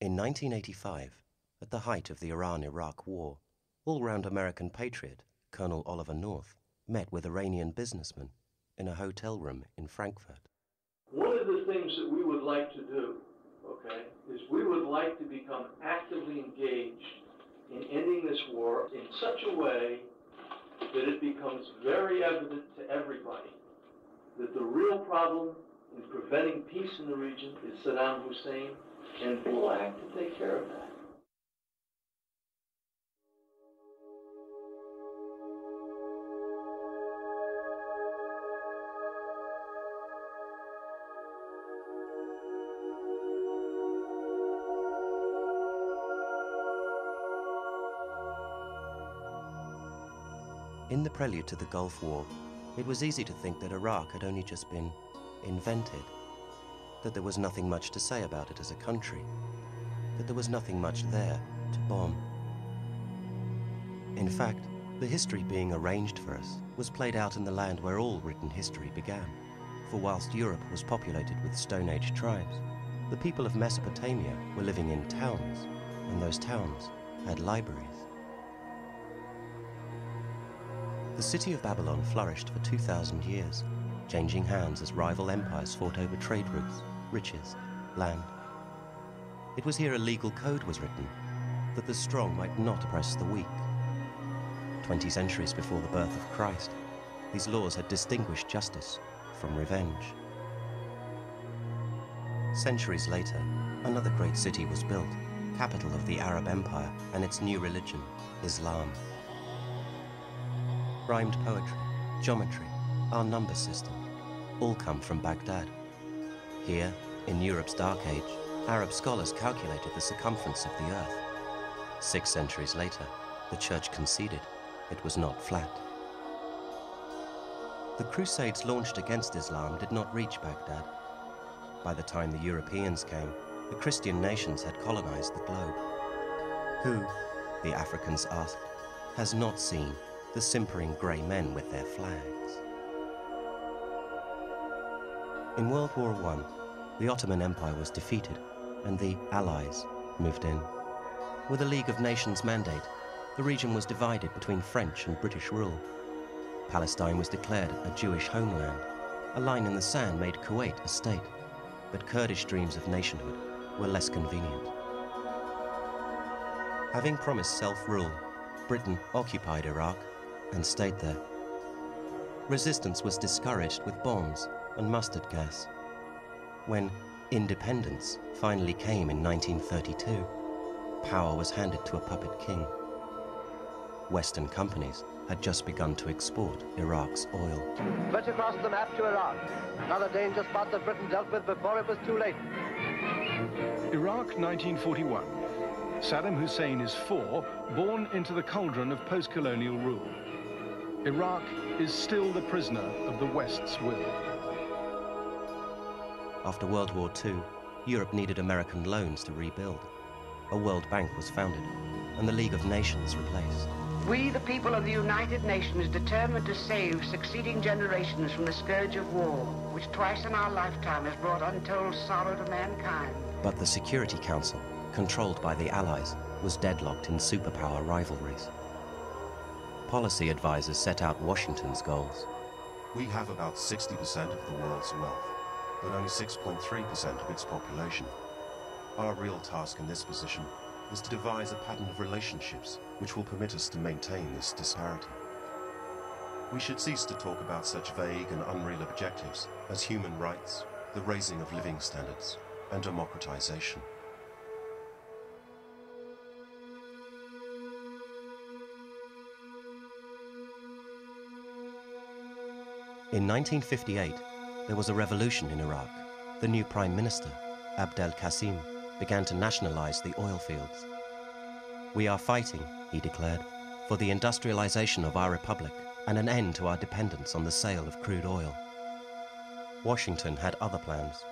In 1985, at the height of the Iran Iraq War, all round American patriot Colonel Oliver North met with Iranian businessmen in a hotel room in Frankfurt. One of the things that we would like to do, okay, is we would like to become actively engaged in ending this war in such a way that it becomes very evident to everybody that the real problem in preventing peace in the region is Saddam Hussein, to take care of that. In the prelude to the Gulf War, it was easy to think that Iraq had only just been invented, that there was nothing much to say about it as a country, that there was nothing much there to bomb. In fact, the history being arranged for us was played out in the land where all written history began. For whilst Europe was populated with Stone Age tribes, the people of Mesopotamia were living in towns, and those towns had libraries. The city of Babylon flourished for 2,000 years, changing hands as rival empires fought over trade routes, riches, land. It was here a legal code was written, that the strong might not oppress the weak. Twenty centuries before the birth of Christ, these laws had distinguished justice from revenge. Centuries later, another great city was built, capital of the Arab Empire and its new religion, Islam rhymed poetry, geometry, our number system, all come from Baghdad. Here, in Europe's Dark Age, Arab scholars calculated the circumference of the earth. Six centuries later, the church conceded it was not flat. The crusades launched against Islam did not reach Baghdad. By the time the Europeans came, the Christian nations had colonized the globe. Who, the Africans asked, has not seen the simpering grey men with their flags. In World War I, the Ottoman Empire was defeated and the Allies moved in. With a League of Nations mandate, the region was divided between French and British rule. Palestine was declared a Jewish homeland. A line in the sand made Kuwait a state, but Kurdish dreams of nationhood were less convenient. Having promised self-rule, Britain occupied Iraq and stayed there. Resistance was discouraged with bombs and mustard gas. When independence finally came in 1932, power was handed to a puppet king. Western companies had just begun to export Iraq's oil. Stretch across the map to Iraq. Another danger spot that Britain dealt with before it was too late. Iraq, 1941. Saddam Hussein is four, born into the cauldron of post-colonial rule. Iraq is still the prisoner of the West's will. After World War II, Europe needed American loans to rebuild. A World Bank was founded, and the League of Nations replaced. We, the people of the United Nations, determined to save succeeding generations from the scourge of war, which twice in our lifetime has brought untold sorrow to mankind. But the Security Council, controlled by the Allies, was deadlocked in superpower rivalries policy advisors set out Washington's goals. We have about 60% of the world's wealth, but only 6.3% of its population. Our real task in this position is to devise a pattern of relationships which will permit us to maintain this disparity. We should cease to talk about such vague and unreal objectives as human rights, the raising of living standards, and democratization. In 1958, there was a revolution in Iraq. The new prime minister, Abdel Qasim, began to nationalize the oil fields. We are fighting, he declared, for the industrialization of our republic and an end to our dependence on the sale of crude oil. Washington had other plans,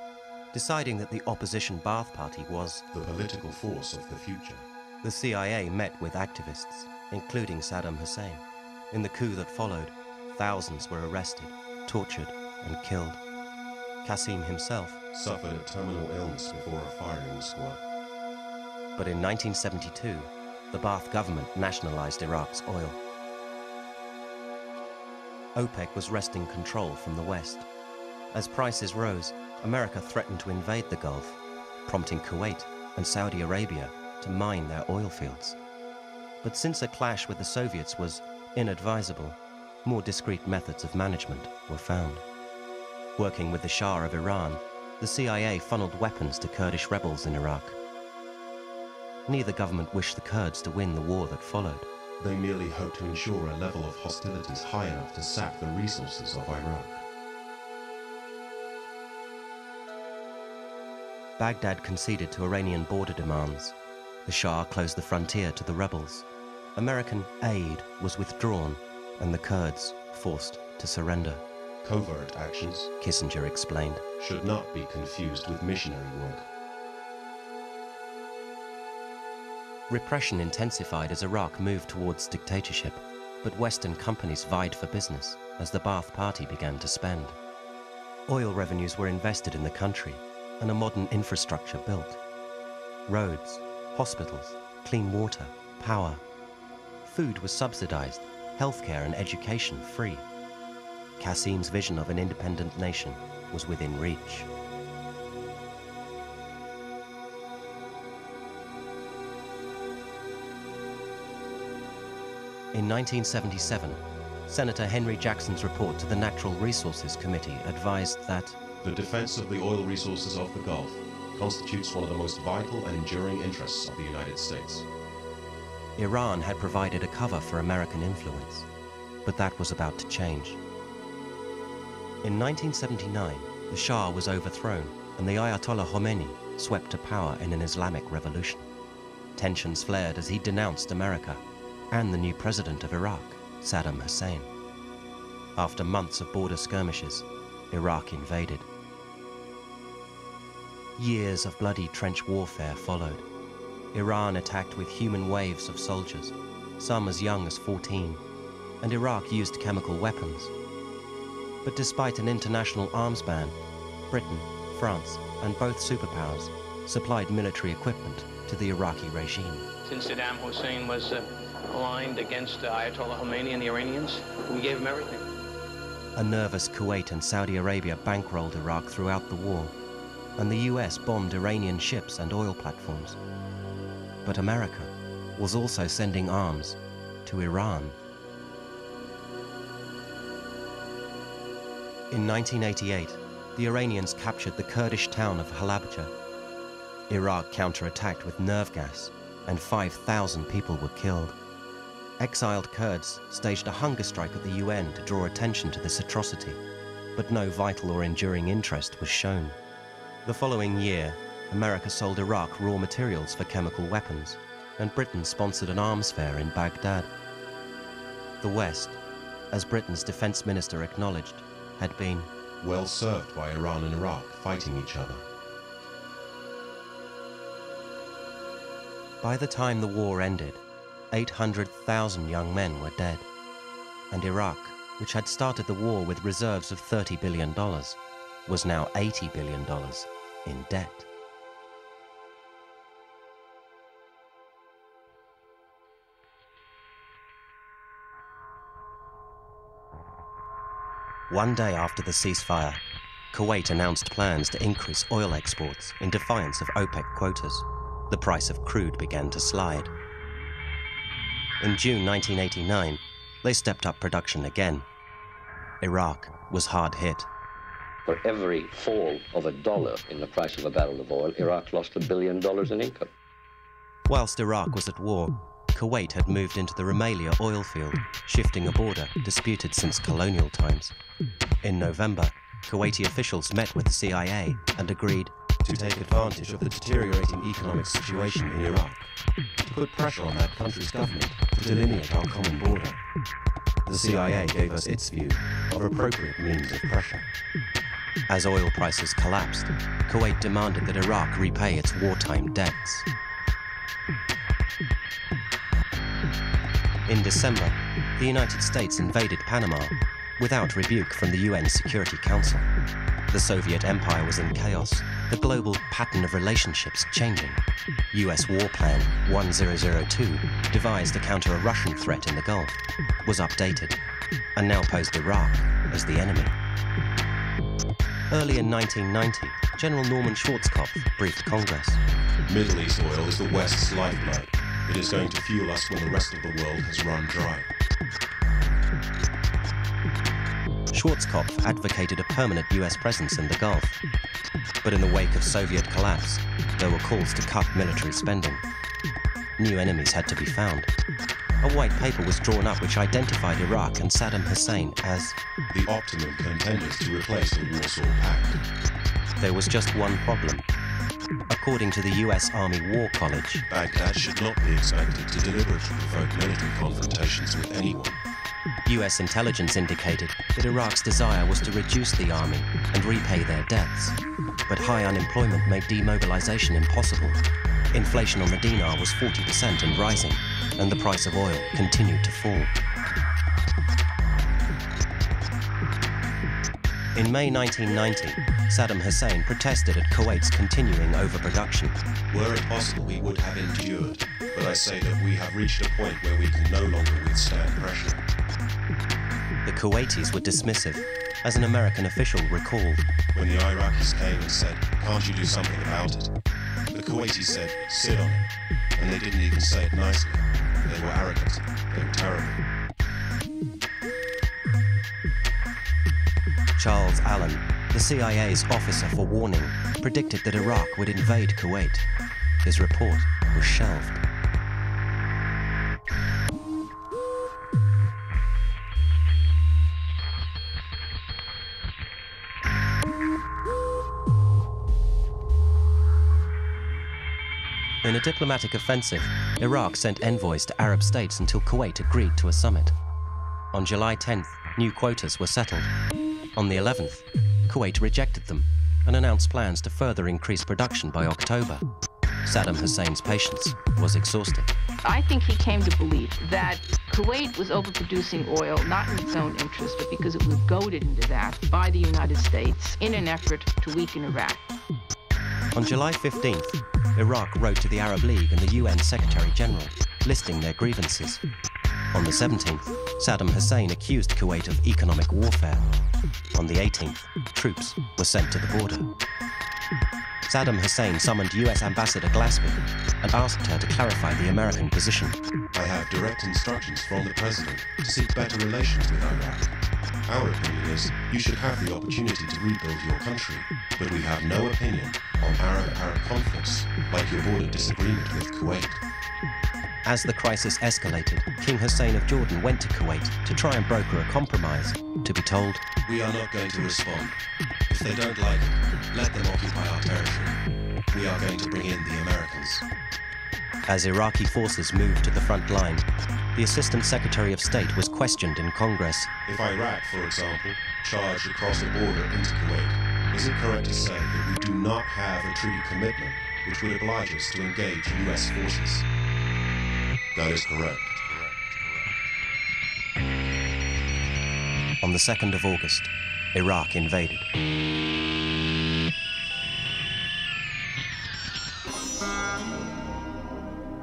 deciding that the opposition Ba'ath Party was the political force of the future. The CIA met with activists, including Saddam Hussein. In the coup that followed, thousands were arrested tortured, and killed. Qasim himself suffered a terminal illness before a firing squad. But in 1972, the Ba'ath government nationalized Iraq's oil. OPEC was wresting control from the West. As prices rose, America threatened to invade the Gulf, prompting Kuwait and Saudi Arabia to mine their oil fields. But since a clash with the Soviets was inadvisable, more discreet methods of management were found. Working with the Shah of Iran, the CIA funneled weapons to Kurdish rebels in Iraq. Neither government wished the Kurds to win the war that followed. They merely hoped to ensure a level of hostilities high enough to sap the resources of Iraq. Baghdad conceded to Iranian border demands. The Shah closed the frontier to the rebels. American aid was withdrawn, and the Kurds forced to surrender. Covert actions, Kissinger explained. should not be confused with missionary work. Repression intensified as Iraq moved towards dictatorship, but Western companies vied for business as the Ba'ath Party began to spend. Oil revenues were invested in the country and a modern infrastructure built. Roads, hospitals, clean water, power. Food was subsidized, healthcare and education free. Qasim's vision of an independent nation was within reach. In 1977, Senator Henry Jackson's report to the Natural Resources Committee advised that The defense of the oil resources of the Gulf constitutes one of the most vital and enduring interests of the United States. Iran had provided a cover for American influence, but that was about to change. In 1979, the Shah was overthrown and the Ayatollah Khomeini swept to power in an Islamic revolution. Tensions flared as he denounced America and the new president of Iraq, Saddam Hussein. After months of border skirmishes, Iraq invaded. Years of bloody trench warfare followed. Iran attacked with human waves of soldiers, some as young as 14, and Iraq used chemical weapons. But despite an international arms ban, Britain, France, and both superpowers supplied military equipment to the Iraqi regime. Since Saddam Hussein was uh, aligned against uh, Ayatollah Khomeini and the Iranians, we gave him everything. A nervous Kuwait and Saudi Arabia bankrolled Iraq throughout the war, and the US bombed Iranian ships and oil platforms. But America was also sending arms to Iran. In 1988, the Iranians captured the Kurdish town of Halabja. Iraq counterattacked with nerve gas, and 5,000 people were killed. Exiled Kurds staged a hunger strike at the UN to draw attention to this atrocity, but no vital or enduring interest was shown. The following year, America sold Iraq raw materials for chemical weapons, and Britain sponsored an arms fair in Baghdad. The West, as Britain's defense minister acknowledged, had been Well served by Iran and Iraq fighting each other. By the time the war ended, 800,000 young men were dead, and Iraq, which had started the war with reserves of $30 billion, was now $80 billion in debt. One day after the ceasefire, Kuwait announced plans to increase oil exports in defiance of OPEC quotas. The price of crude began to slide. In June 1989, they stepped up production again. Iraq was hard hit. For every fall of a dollar in the price of a barrel of oil, Iraq lost a billion dollars in income. Whilst Iraq was at war, Kuwait had moved into the Rumaila oil field, shifting a border disputed since colonial times. In November, Kuwaiti officials met with the CIA and agreed to take advantage of the deteriorating economic situation in Iraq, to put pressure on that country's government to delineate our common border. The CIA gave us its view of appropriate means of pressure. As oil prices collapsed, Kuwait demanded that Iraq repay its wartime debts. In December, the United States invaded Panama without rebuke from the UN Security Council. The Soviet Empire was in chaos, the global pattern of relationships changing. US War Plan 1002, devised to counter a Russian threat in the Gulf, was updated and now posed Iraq as the enemy. Early in 1990, General Norman Schwarzkopf briefed Congress. Middle East oil is the West's lifeblood. It is going to fuel us when the rest of the world has run dry. Schwarzkopf advocated a permanent US presence in the Gulf. But in the wake of Soviet collapse, there were calls to cut military spending. New enemies had to be found. A white paper was drawn up which identified Iraq and Saddam Hussein as the optimum contenders to replace the Warsaw Pact. There was just one problem. According to the US Army War College, Baghdad should not be expected to deliberately provoke military confrontations with anyone. US intelligence indicated that Iraq's desire was to reduce the army and repay their debts. But high unemployment made demobilization impossible. Inflation on the dinar was 40% and rising, and the price of oil continued to fall. In May 1990, Saddam Hussein protested at Kuwait's continuing overproduction. Were it possible, we would have endured, but I say that we have reached a point where we can no longer withstand pressure. The Kuwaitis were dismissive, as an American official recalled. When the Iraqis came and said, can't you do something about it? The Kuwaitis said, sit on it. And they didn't even say it nicely. They were arrogant. They were terrible. Charles Allen, the CIA's officer for warning, predicted that Iraq would invade Kuwait. His report was shelved. In a diplomatic offensive, Iraq sent envoys to Arab states until Kuwait agreed to a summit. On July 10th, new quotas were settled. On the 11th, Kuwait rejected them and announced plans to further increase production by October. Saddam Hussein's patience was exhausted. I think he came to believe that Kuwait was overproducing oil not in its own interest, but because it was goaded into that by the United States in an effort to weaken Iraq. On July 15th, Iraq wrote to the Arab League and the UN Secretary General, listing their grievances. On the 17th, Saddam Hussein accused Kuwait of economic warfare. On the 18th, troops were sent to the border. Saddam Hussein summoned US Ambassador Glaspie and asked her to clarify the American position. I have direct instructions from the President to seek better relations with Iraq. Our opinion is you should have the opportunity to rebuild your country, but we have no opinion on Arab-Arab conflicts, like your border disagreement with Kuwait. As the crisis escalated, King Hussein of Jordan went to Kuwait to try and broker a compromise, to be told, We are not going to respond. If they don't like it, let them occupy our territory. We are going to bring in the Americans. As Iraqi forces moved to the front line, the Assistant Secretary of State was questioned in Congress. If Iraq, for example, charged across the border into Kuwait, is it correct to say that we do not have a treaty commitment which would oblige us to engage U.S. forces? That is correct. On the 2nd of August, Iraq invaded.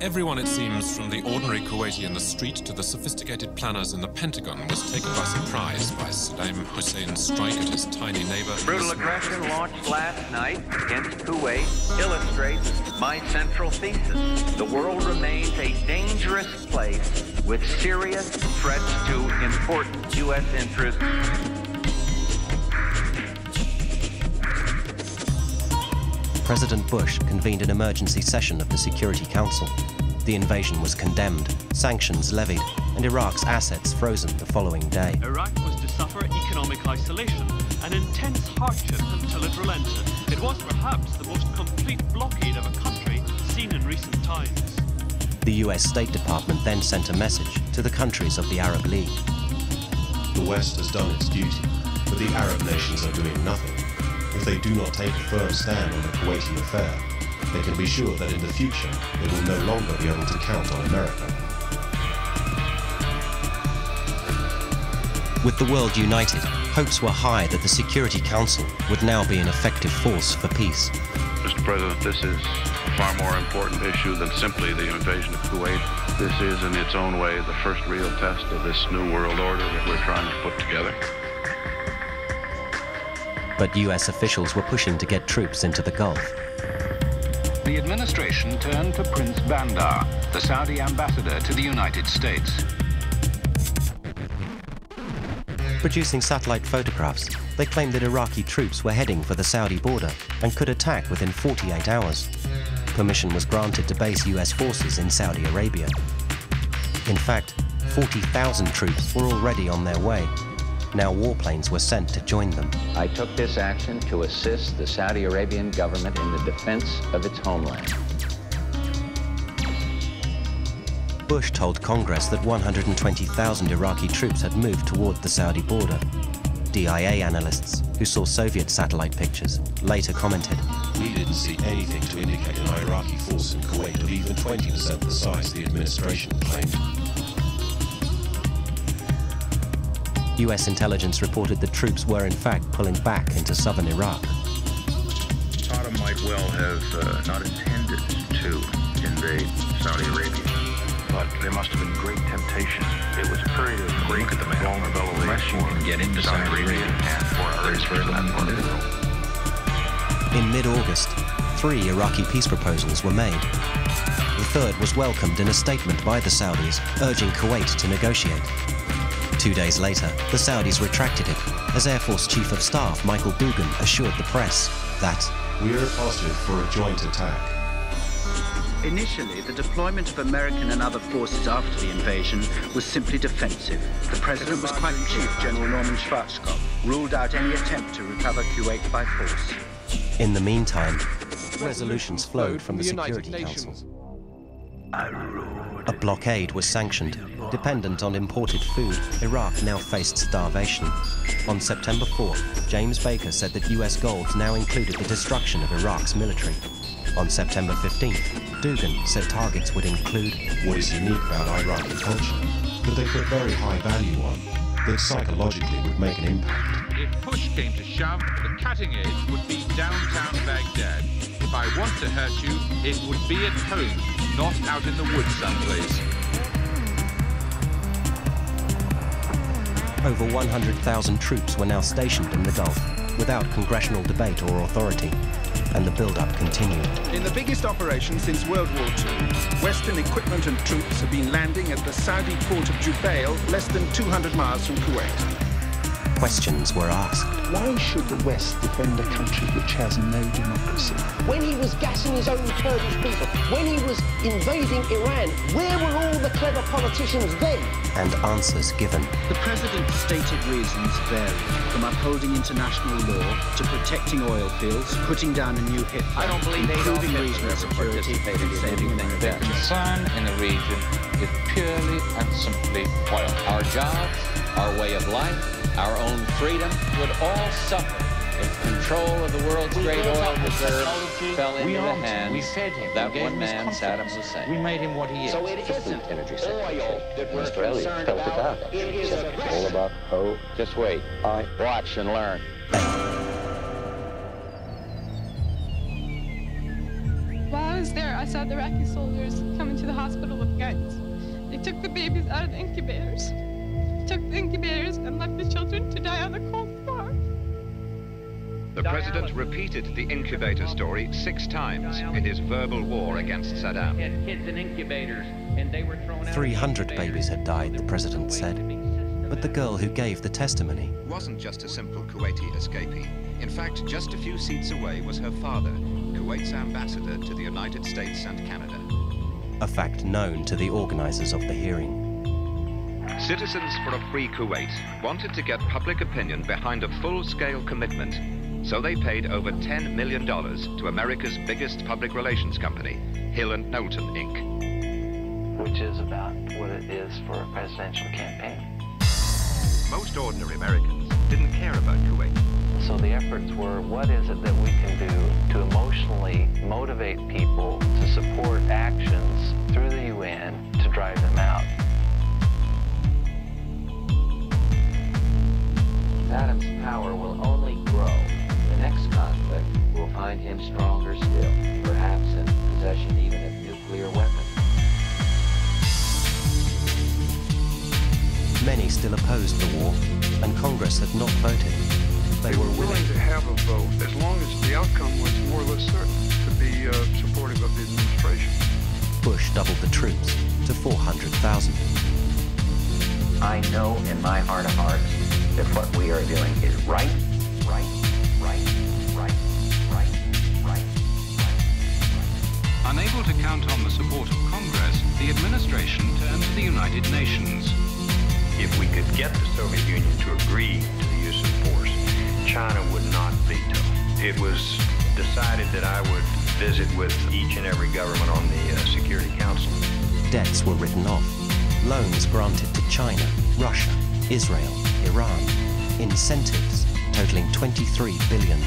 Everyone, it seems, from the ordinary Kuwaiti in the street to the sophisticated planners in the Pentagon, was taken by surprise by Saddam Hussein's strike at his tiny neighbor. Brutal aggression launched last night against Kuwait illustrates my central thesis. The world remains a dangerous place with serious threats to important U.S. interests. President Bush convened an emergency session of the Security Council. The invasion was condemned, sanctions levied, and Iraq's assets frozen the following day. Iraq was to suffer economic isolation and intense hardship until it relented. It was perhaps the most complete blockade of a country seen in recent times. The US State Department then sent a message to the countries of the Arab League. The West has done its duty, but the Arab nations are doing nothing. If they do not take a firm stand on the Kuwaiti affair, they can be sure that in the future they will no longer be able to count on America. With the world united, hopes were high that the Security Council would now be an effective force for peace. Mr. President, this is a far more important issue than simply the invasion of Kuwait. This is, in its own way, the first real test of this new world order that we're trying to put together. But US officials were pushing to get troops into the Gulf. The administration turned to Prince Bandar, the Saudi ambassador to the United States. Producing satellite photographs, they claimed that Iraqi troops were heading for the Saudi border and could attack within 48 hours. Permission was granted to base US forces in Saudi Arabia. In fact, 40,000 troops were already on their way. Now warplanes were sent to join them. I took this action to assist the Saudi Arabian government in the defense of its homeland. Bush told Congress that 120,000 Iraqi troops had moved toward the Saudi border. DIA analysts, who saw Soviet satellite pictures, later commented, We didn't see anything to indicate an Iraqi force in Kuwait of even 20% the size the administration claimed. US intelligence reported that troops were in fact pulling back into southern Iraq. Saddam might well have uh, not intended to invade Saudi Arabia, but there must have been great temptation. It was a period of great vulnerability unless you can get into Saudi Arabia and for our very little In mid-August, three Iraqi peace proposals were made. The third was welcomed in a statement by the Saudis, urging Kuwait to negotiate. Two days later, the Saudis retracted it, as Air Force Chief of Staff Michael Dugan assured the press that We are positive for a joint attack. Initially, the deployment of American and other forces after the invasion was simply defensive. The president was quite clear. General Norman Schwarzkopf ruled out any attempt to recover Kuwait by force. In the meantime, resolutions flowed from the Security Council. A blockade was sanctioned. Dependent on imported food, Iraq now faced starvation. On September 4th, James Baker said that US goals now included the destruction of Iraq's military. On September 15th, Dugan said targets would include What is unique about Iraqi culture, that they put very high value on, that psychologically would make an impact. If push came to shove, the cutting edge would be downtown Baghdad. If I want to hurt you, it would be at home, not out in the woods someplace. Over 100,000 troops were now stationed in the Gulf, without congressional debate or authority, and the build-up continued. In the biggest operation since World War II, Western equipment and troops have been landing at the Saudi port of Jubail, less than 200 miles from Kuwait. Questions were asked. Why should the West defend a country which has no democracy? When he was gassing his own Kurdish people, when he was invading Iran, where were all the clever politicians then? And answers given. The president's stated reasons vary, from upholding international law to protecting oil fields, putting down a new hit, I don't believe improving Adolf regional Hitler ever security, and in saving anything. men The concern in the region is purely and simply oil. Our jobs, our way of life, our own freedom would all suffer if control of the world's We great oil up the reserves fell into we the hands we fed him, of that we one man, Saddam. Hussein. We made him what he is. So it Just isn't energy oil that we're Mr. Elliott concerned spelled it out. It is It's all about oh, just wait. I Watch and learn. While I was there, I saw the Iraqi soldiers come into the hospital with guns. They took the babies out of the incubators, took the incubators, and left the children to die on the cold floor. The president repeated the incubator story six times in his verbal war against Saddam. Had kids in incubators, and they were thrown out. 300 babies had died, the president said. But the girl who gave the testimony wasn't just a simple Kuwaiti escapee. In fact, just a few seats away was her father, Kuwait's ambassador to the United States and Canada. a fact known to the organizers of the hearing. Citizens for a Free Kuwait wanted to get public opinion behind a full-scale commitment, so they paid over $10 million to America's biggest public relations company, Hill and Knowlton, Inc. which is about what it is for a presidential campaign. Most ordinary Americans didn't care about Kuwait. So the efforts were, what is it that we can do to emotionally motivate people to support actions through the UN to drive them out? Adam's power will only grow. The next conflict will find him stronger still, perhaps in possession even of nuclear weapons. Many still opposed the war, and Congress had not voted. They, they were willing to have a vote as long as the outcome was more or less certain to be uh, supportive of the administration. Bush doubled the troops to 400,000. I know in my heart of hearts that what we are doing is right, right, right, right, right, right, right. Unable to count on the support of Congress, the administration turned to the United Nations. If we could get the Soviet Union to agree to the use of force, China would not veto. It was decided that I would visit with each and every government on the uh, Security Council. Debts were written off, loans granted to China, Russia, Israel, Iran, incentives totaling $23 billion.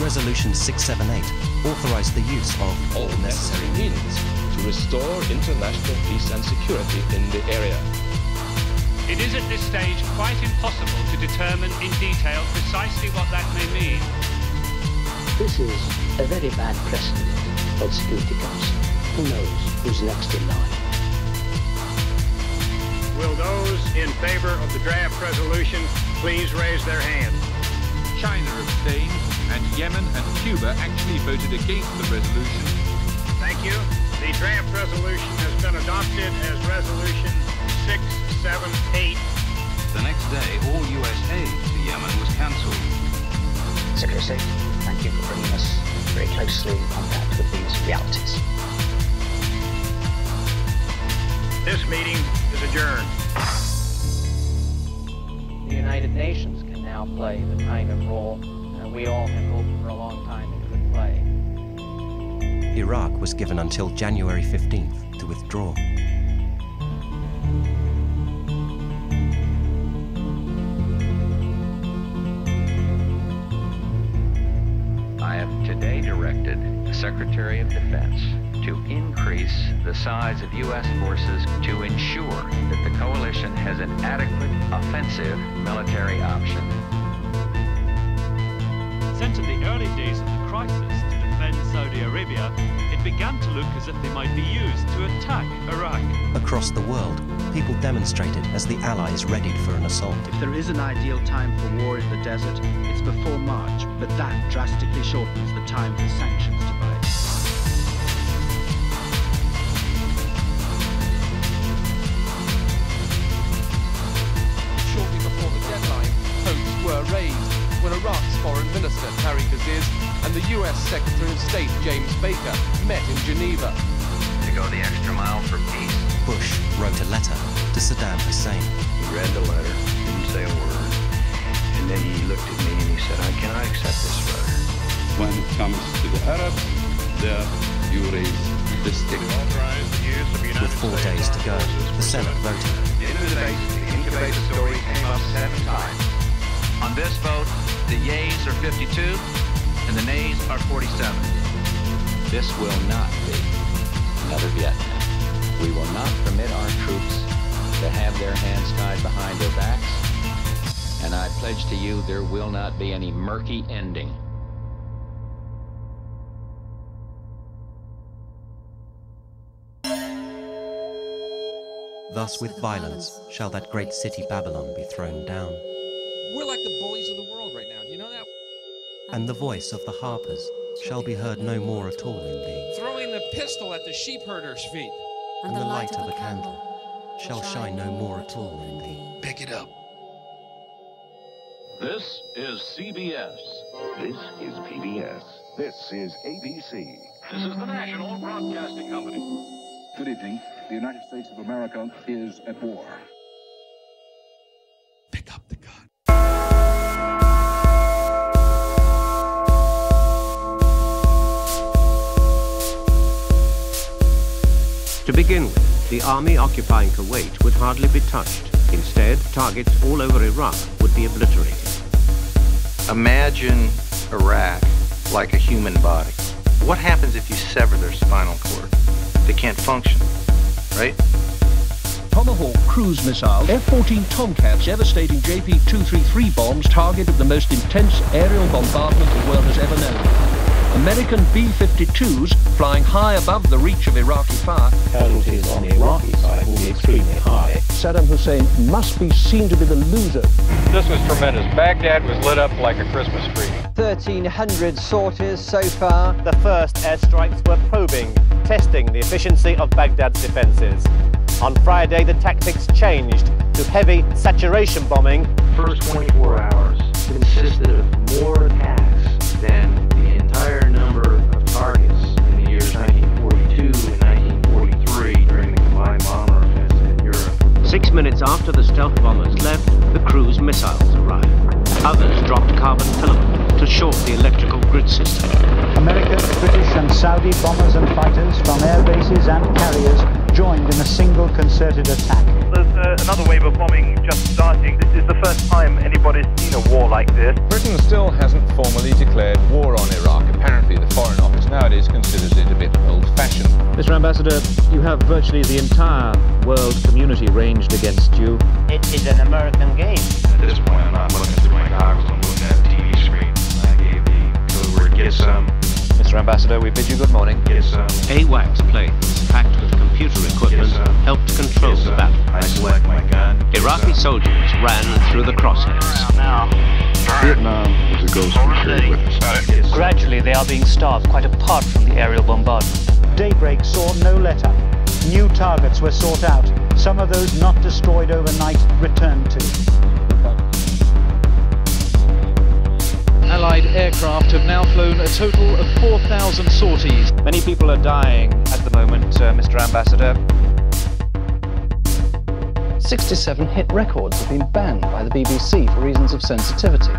Resolution 678 authorized the use of all necessary means to restore international peace and security in the area. It is at this stage quite impossible to determine in detail precisely what that may mean. This is a very bad precedent for the Security Council. Who knows who's next in line? Will those in favor of the draft resolution please raise their hands? China abstained, and Yemen and Cuba actually voted against the resolution. Thank you. The draft resolution has been adopted as resolution 678. The next day, all U.S. aid to Yemen was cancelled. Secretary, thank you for bringing us very closely in contact with these realities. This meeting is adjourned. The United Nations can now play the kind of role that we all have hoped for a long time it could play. Iraq was given until January 15th to withdraw. I have today directed the Secretary of Defense to increase the size of U.S. forces to ensure that the coalition has an adequate offensive military option. Sent in the early days of the crisis to defend Saudi Arabia, it began to look as if they might be used to attack Iraq. Across the world, people demonstrated as the Allies readied for an assault. If there is an ideal time for war in the desert, it's before March, but that drastically shortens the time for sanctions and the US Secretary of State James Baker met in Geneva. To go the extra mile for peace. Bush wrote a letter to Saddam Hussein. He read the letter, didn't say a word, and then he looked at me and he said, I cannot accept this letter. When it comes to the Arabs, there you raise the stick. With four days to go, the Senate voted. In the debate, the incubator story came up seven times. On this vote, the yeas are 52 and the nays are 47. This will not be another Vietnam. We will not permit our troops to have their hands tied behind their backs. And I pledge to you there will not be any murky ending. Thus with violence shall that great city Babylon be thrown down. We're like the bullies of the world And the voice of the harpers shall be heard no more at all in thee. Throwing the pistol at the sheepherder's feet. And the light of a candle shall shine no more at all in thee. Pick it up. This is CBS. This is PBS. This is ABC. This is the National Broadcasting Company. Good evening. The United States of America is at war. To begin with, the army occupying Kuwait would hardly be touched. Instead, targets all over Iraq would be obliterated. Imagine Iraq like a human body. What happens if you sever their spinal cord? They can't function, right? Tomahawk cruise missile, F-14 Tomcats, devastating JP-233 bombs targeted the most intense aerial bombardment the world has ever known. American B-52s flying high above the reach of Iraqi fire. Casualties on the Iraqi side will be extremely high. Saddam Hussein must be seen to be the loser. This was tremendous. Baghdad was lit up like a Christmas tree. 1,300 sorties so far. The first airstrikes were probing, testing the efficiency of Baghdad's defences. On Friday, the tactics changed to heavy saturation bombing. First 24 hours consisted of more attacks Six minutes after the stealth bombers left, the cruise missiles arrived. Others dropped carbon filament to short the electrical grid system. American, British and Saudi bombers and fighters from air bases and carriers joined in a single concerted attack. There's uh, another wave of bombing just starting. This is the first time anybody's seen a war like this. Britain still hasn't formally declared war on Iraq. Apparently the Foreign Office nowadays considers it a bit old-fashioned. Mr. Ambassador, you have virtually the entire world community ranged against you. It is an American game. At this point, I'm not looking through my goggles, I'm looking at a TV screen. I gave the code word, get some. Mr. Ambassador, we bid you good morning. Get some. AWACS planes, packed with computer equipment, helped control the battle. I select my gun. Iraqi soldiers ran through the crosshairs. Now, Vietnam was a ghost country with us. Gradually, they are being starved quite apart from the aerial bombardment. Daybreak saw no letter. New targets were sought out. Some of those not destroyed overnight returned to. Allied aircraft have now flown a total of 4,000 sorties. Many people are dying at the moment, uh, Mr. Ambassador. 67 hit records have been banned by the BBC for reasons of sensitivity.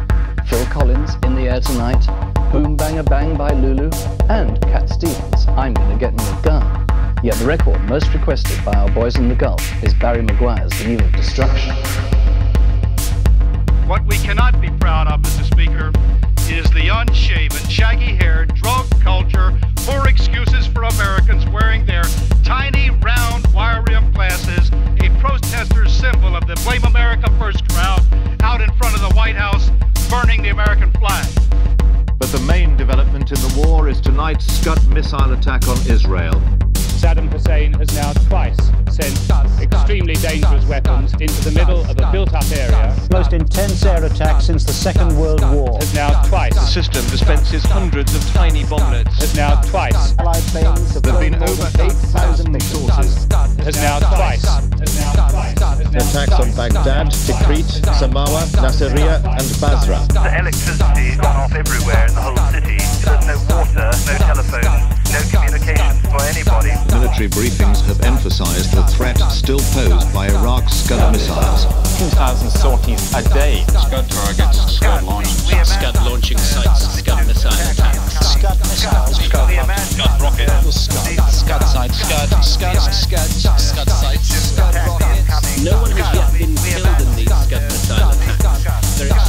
Phil Collins, In the Air Tonight, Boom Bang a Bang by Lulu, and Cat Stevens, I'm Gonna Get Me a Gun. Yet the record most requested by our boys in the Gulf is Barry McGuire's The Eve of Destruction. What we cannot be proud of, Mr. Speaker, is the unshaven, shaggy-haired, drug culture, poor excuses for Americans wearing their tiny, round, wire-rimmed glasses, a protester's symbol of the Blame America First crowd, out in front of the White House, burning the American flag. But the main development in the war is tonight's Scud missile attack on Israel. Saddam Hussein has now twice sent extremely dangerous weapons into the middle of a built-up area. Most intense air attack since the Second World War. Has now twice. The system dispenses hundreds of tiny bomblets. Has now twice. Allied planes have There have been over 8,000 sorties. Has now twice. Has now twice. Attacks on Baghdad, Tikrit, Samawa, Nasiriyah and Basra. the electricity has gone off everywhere in the whole city. There's no water, no telephone, no communications for anybody. Military briefings have emphasized the threat still posed by Iraq's Scud missiles. 2,000 sorties a day. Scud targets, Scud launch. Scud launching sites, Scud missile attacks. Scud missiles. Scud Scud. Scud, Scud side, Scud, Scud, Scud, Scud sites, Scud rockets. No one has yet been killed in these Scud missile attacks.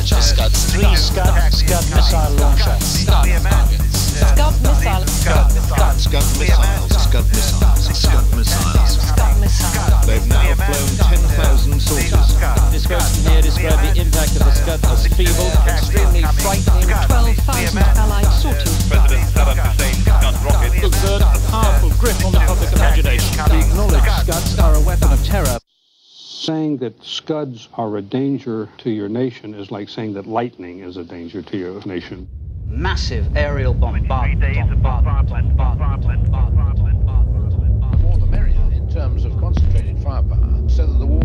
They're extremely inaccurate. Search for Scuds. Three Scud, Scud missile launchers. Scud targets. Scud missile. Scud, Scud missiles, Scud missiles, Scud missiles. Scud missile. They've now flown 10,000 sorties. This person here described the impact of the Scud as feeble, extremely frightening. 12,000 Allied sorties. President Saddam Hussein's Scud rocket. Exert a powerful grip on the public imagination. We acknowledge Scuds are a weapon of terror. Saying that Scuds are a danger to your nation is like saying that lightning is a danger to your nation. Massive aerial bombardment. More the merrier in terms of concentrated firepower, so that the war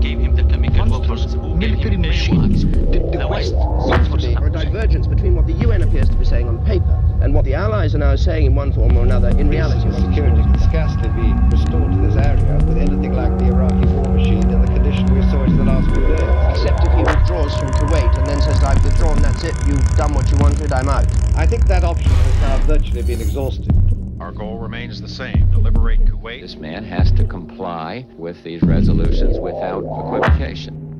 Gave him the chemical weapons. military machines. The, the West seems to be a divergence between what the UN appears to be saying on paper and what the Allies are now saying in one form or another in reality. Security can scarcely be restored to this area with anything like the Iraqi war machine in the condition we saw it in the last few days. Except if he withdraws from Kuwait and then says, I've withdrawn, that's it, you've done what you wanted, I'm out. I think that option has now virtually been exhausted. Our goal remains the same, to liberate Kuwait. This man has to comply with these resolutions without equivocation.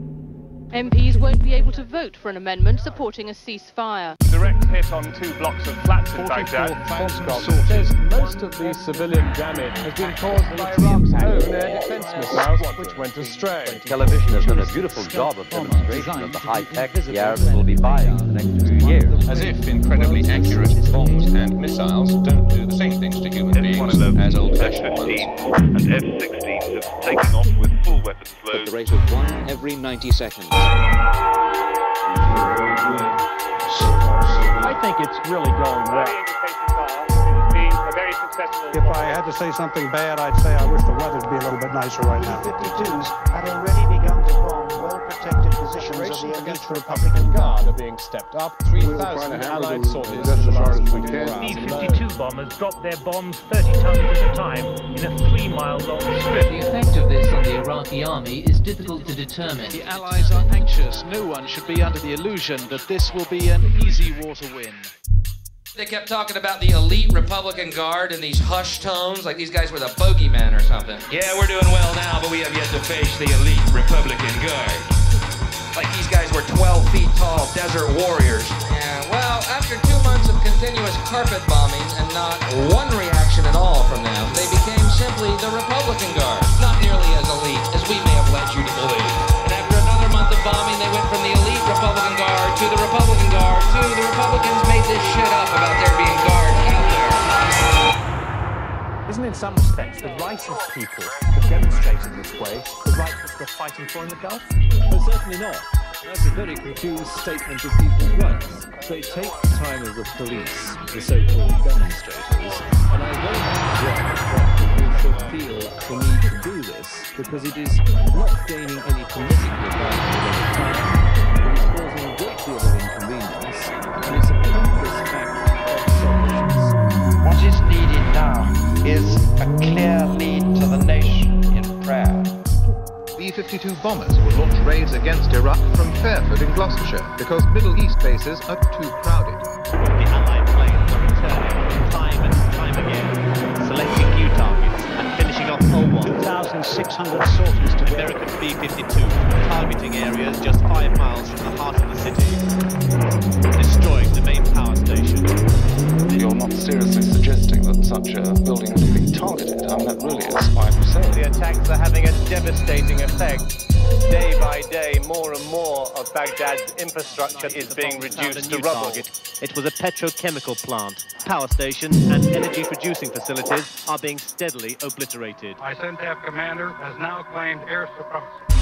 MPs won't be able to vote for an amendment supporting a ceasefire. Direct hit on two blocks of flats in Baghdad. Foxconn says most of the civilian damage has been caused by Iraq's own air defense missiles, which went astray. Television has done a beautiful job of demonstration of the high tech the Arabs will be buying in the next few years. As if incredibly accurate bombs and missiles don't do the same things to human beings as old-fashioned ones. And F-16s have taken off with full weapon flows. At the rate of one every 90 seconds. I think it's really going well. If I had to say something bad, I'd say I wish the weather'd be a little bit nicer right now. 52s had already begun to bomb well-protected positions of the elite Republican Guard are being stepped up. 3,000 Allied soldiers just as hard as we can. B-52 bombers drop their bombs 30 tons at a time in a three-mile-long strip. The effect of this on the Iraqi army is difficult to determine. The Allies are anxious. No one should be under the illusion that this will be an easy war to win. They kept talking about the elite Republican Guard in these hushed tones, like these guys were the bogeyman or something. Yeah, we're doing well now, but we have yet to face the elite Republican Guard. Like these guys were 12 feet tall desert warriors. Yeah, well, after two months of continuous carpet bombing and not one reaction at all from them, they became simply the Republican Guard. Not nearly as elite as we may have led you to believe. And after another month of bombing, they went from the elite Republican Guard to the Republican Guard to the Republicans made this shit up about there being guards. Isn't in some respects the right of people to demonstrate in this way the right that they're fighting for in the Gulf? Well, certainly not. That's a very confused statement of people's rights. They take the time of the police, the so-called demonstrators, and I very much regret that people should feel the need to do this because it is not gaining any political advantage at any time. It is causing a great deal of inconvenience, and it's a pointless act of selfishness. What is needed now is a clear lead to the nation in prayer. B-52 bombers will launch raids against Iraq from Fairford in Gloucestershire because Middle East bases are too crowded. The Allied planes are returning time and time again, selecting new targets and finishing off old ones. 2,600 sorties to American B-52 targeting areas just five miles from the heart of the city, destroying the main power station. You're not seriously suggesting that such a building would be targeted. I mean, that really is quite absurd. The attacks are having a devastating effect. Day by day, more and more of Baghdad's infrastructure is being reduced to rubble. It was a petrochemical plant. Power stations and energy-producing facilities are being steadily obliterated. ISNTF commander has now claimed air supremacy.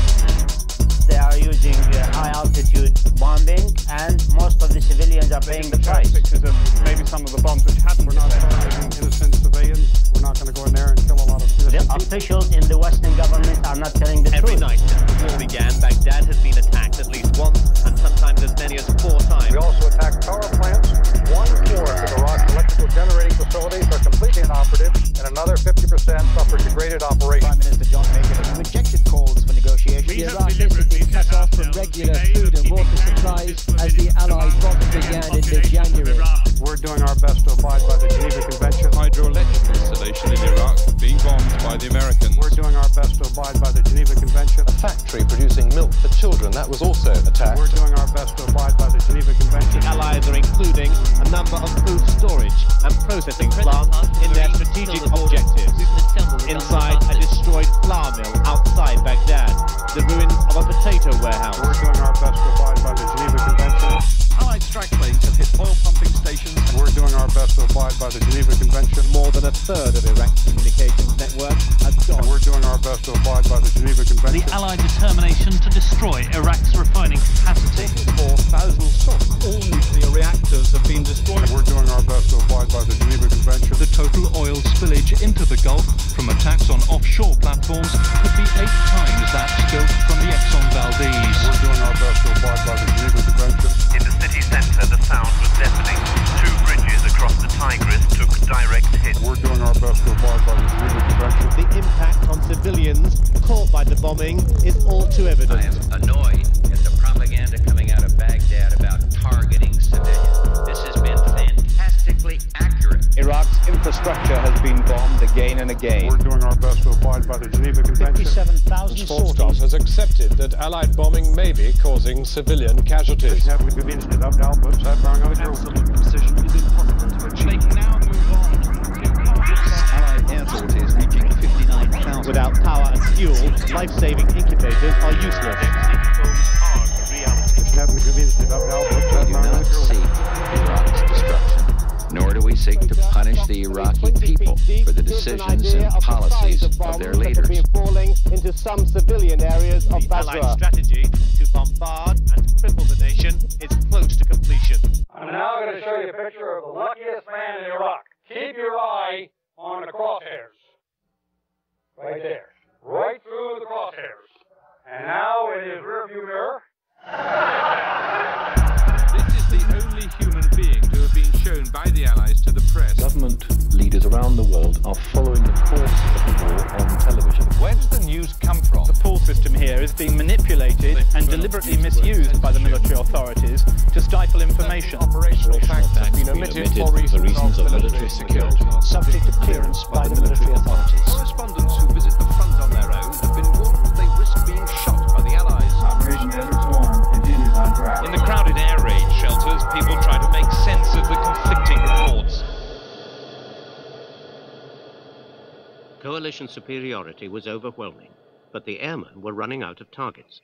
They are using uh, high altitude bombing, and most of the civilians are paying the price. Pictures of maybe some of the bombs which hadn't We're not targeting innocent civilians. We're not going to go in there and kill a lot of civilians. The officials in the Western government are not telling the Every truth. night since the war began, Baghdad has been attacked at least once, and sometimes as many as four times. We also attacked power plants. One fourth of Iraq's electrical generating facilities are completely inoperative, and another 50% suffer degraded operation. Prime Minister John Major has rejected calls for negotiations. We have Iraq has been cut off from regular food and water supplies as the Allied bombing began in mid-January. We're doing our best to abide by the Geneva Convention. Hydroelectric installation in Iraq being bombed by the Americans. We're doing our best to abide by the Geneva Convention. A Factory producing milk for children, that was also attacked. We're doing our best to abide by the Geneva Convention. The Allies are including a number of food storage and processing plants in their strategic objectives. Inside a destroyed flour mill outside Baghdad, the ruins of a potato warehouse. We're doing our best to abide by the Geneva Convention. Allied strike planes have hit oil pumping stations. We're doing our best to abide by the Geneva Convention. More than a third of Iraq's communications network has gone. We're doing our best to abide by the Geneva Convention. The Allied determination to destroy Iraq's refining capacity. By the Geneva Convention. The total oil spillage into the Gulf from attacks on offshore platforms Allied bombing may be causing civilian casualties. Absolute precision is impossible to achieve. now move on Allied air sorties reaching 59,000. Without power and fuel, life-saving incubators are useless. Seek to punish the Iraqi people for the decisions and policies of their leaders. falling into some civilian areas of the Allied strategy to bombard and cripple the nation is close to completion. I'm now going to show you a picture of the luckiest man in Iraq. Keep your eye on the crosshairs. Right there. Right through the crosshairs. And now in his rearview mirror. This is the only human being to have been shown by the Allies to the press. Government leaders around the world are following the course of the war on television. Where does the news come from? The poll system here is being manipulated and deliberately misused by the military authorities to stifle information. Operational facts have been omitted for reasons of military security. Subject to clearance by the military authorities. Correspondents who visit the Coalition superiority was overwhelming, but the airmen were running out of targets.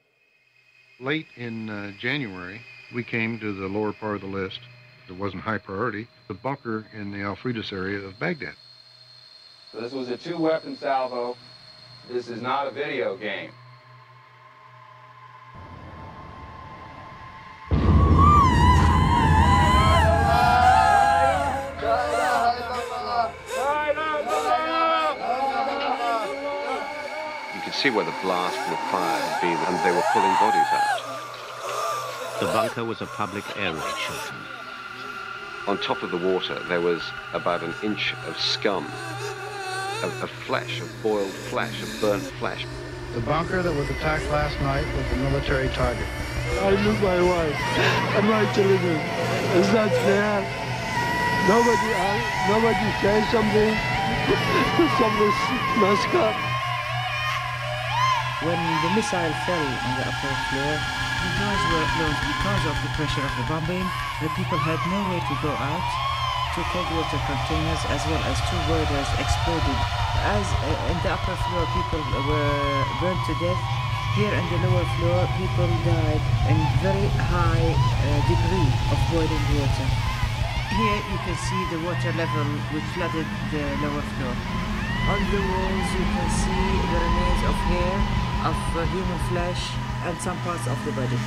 Late in uh, January, we came to the lower part of the list. It wasn't high priority. The bunker in the Al Firdos area of Baghdad. So this was a two-weapon salvo. This is not a video game. You see where the blast and the fire had been, and they were pulling bodies out. The bunker was a public air raid shelter. On top of the water, there was about an inch of scum, of, of flesh, of boiled flesh, of burnt flesh. The bunker that was attacked last night was a military target. I lose my wife and my children. It's not fair. Nobody, nobody says something. Something must come. When the missile fell on the upper floor, the doors were closed because of the pressure of the bombing. The people had nowhere to go out. Two cold water containers as well as two boilers exploded. As uh, in the upper floor people were burned to death, here in the lower floor people died in very high uh, degree of boiling water. Here you can see the water level which flooded the lower floor. On the walls you can see the remains of hair, of uh, human flesh and some parts of the body.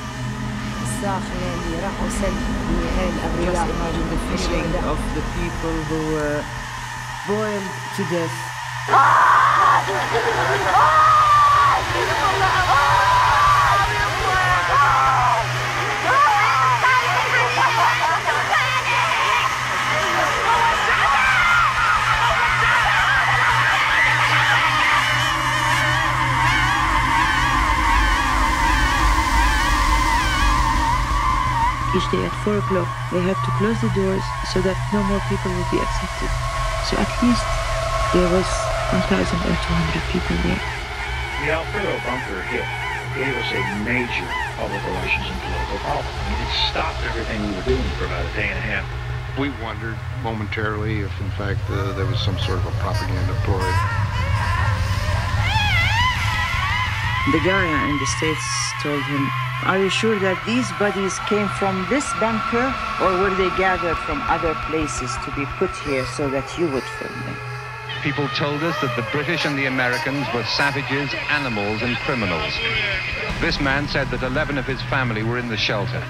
Just imagine the feeling of the people who were boiled to death. Each day at 4 o'clock, they had to close the doors so that no more people would be accepted. So at least there was 1,200 people there. The Al Firdos bunker hit gave us a major public relations and political problem. I mean, it stopped everything we were doing for about a day and a half. We wondered momentarily if, in fact, uh, there was some sort of a propaganda ploy. The guy in the States told him, Are you sure that these bodies came from this bunker or were they gathered from other places to be put here so that you would film them? People told us that the British and the Americans were savages, animals, and criminals. This man said that 11 of his family were in the shelter.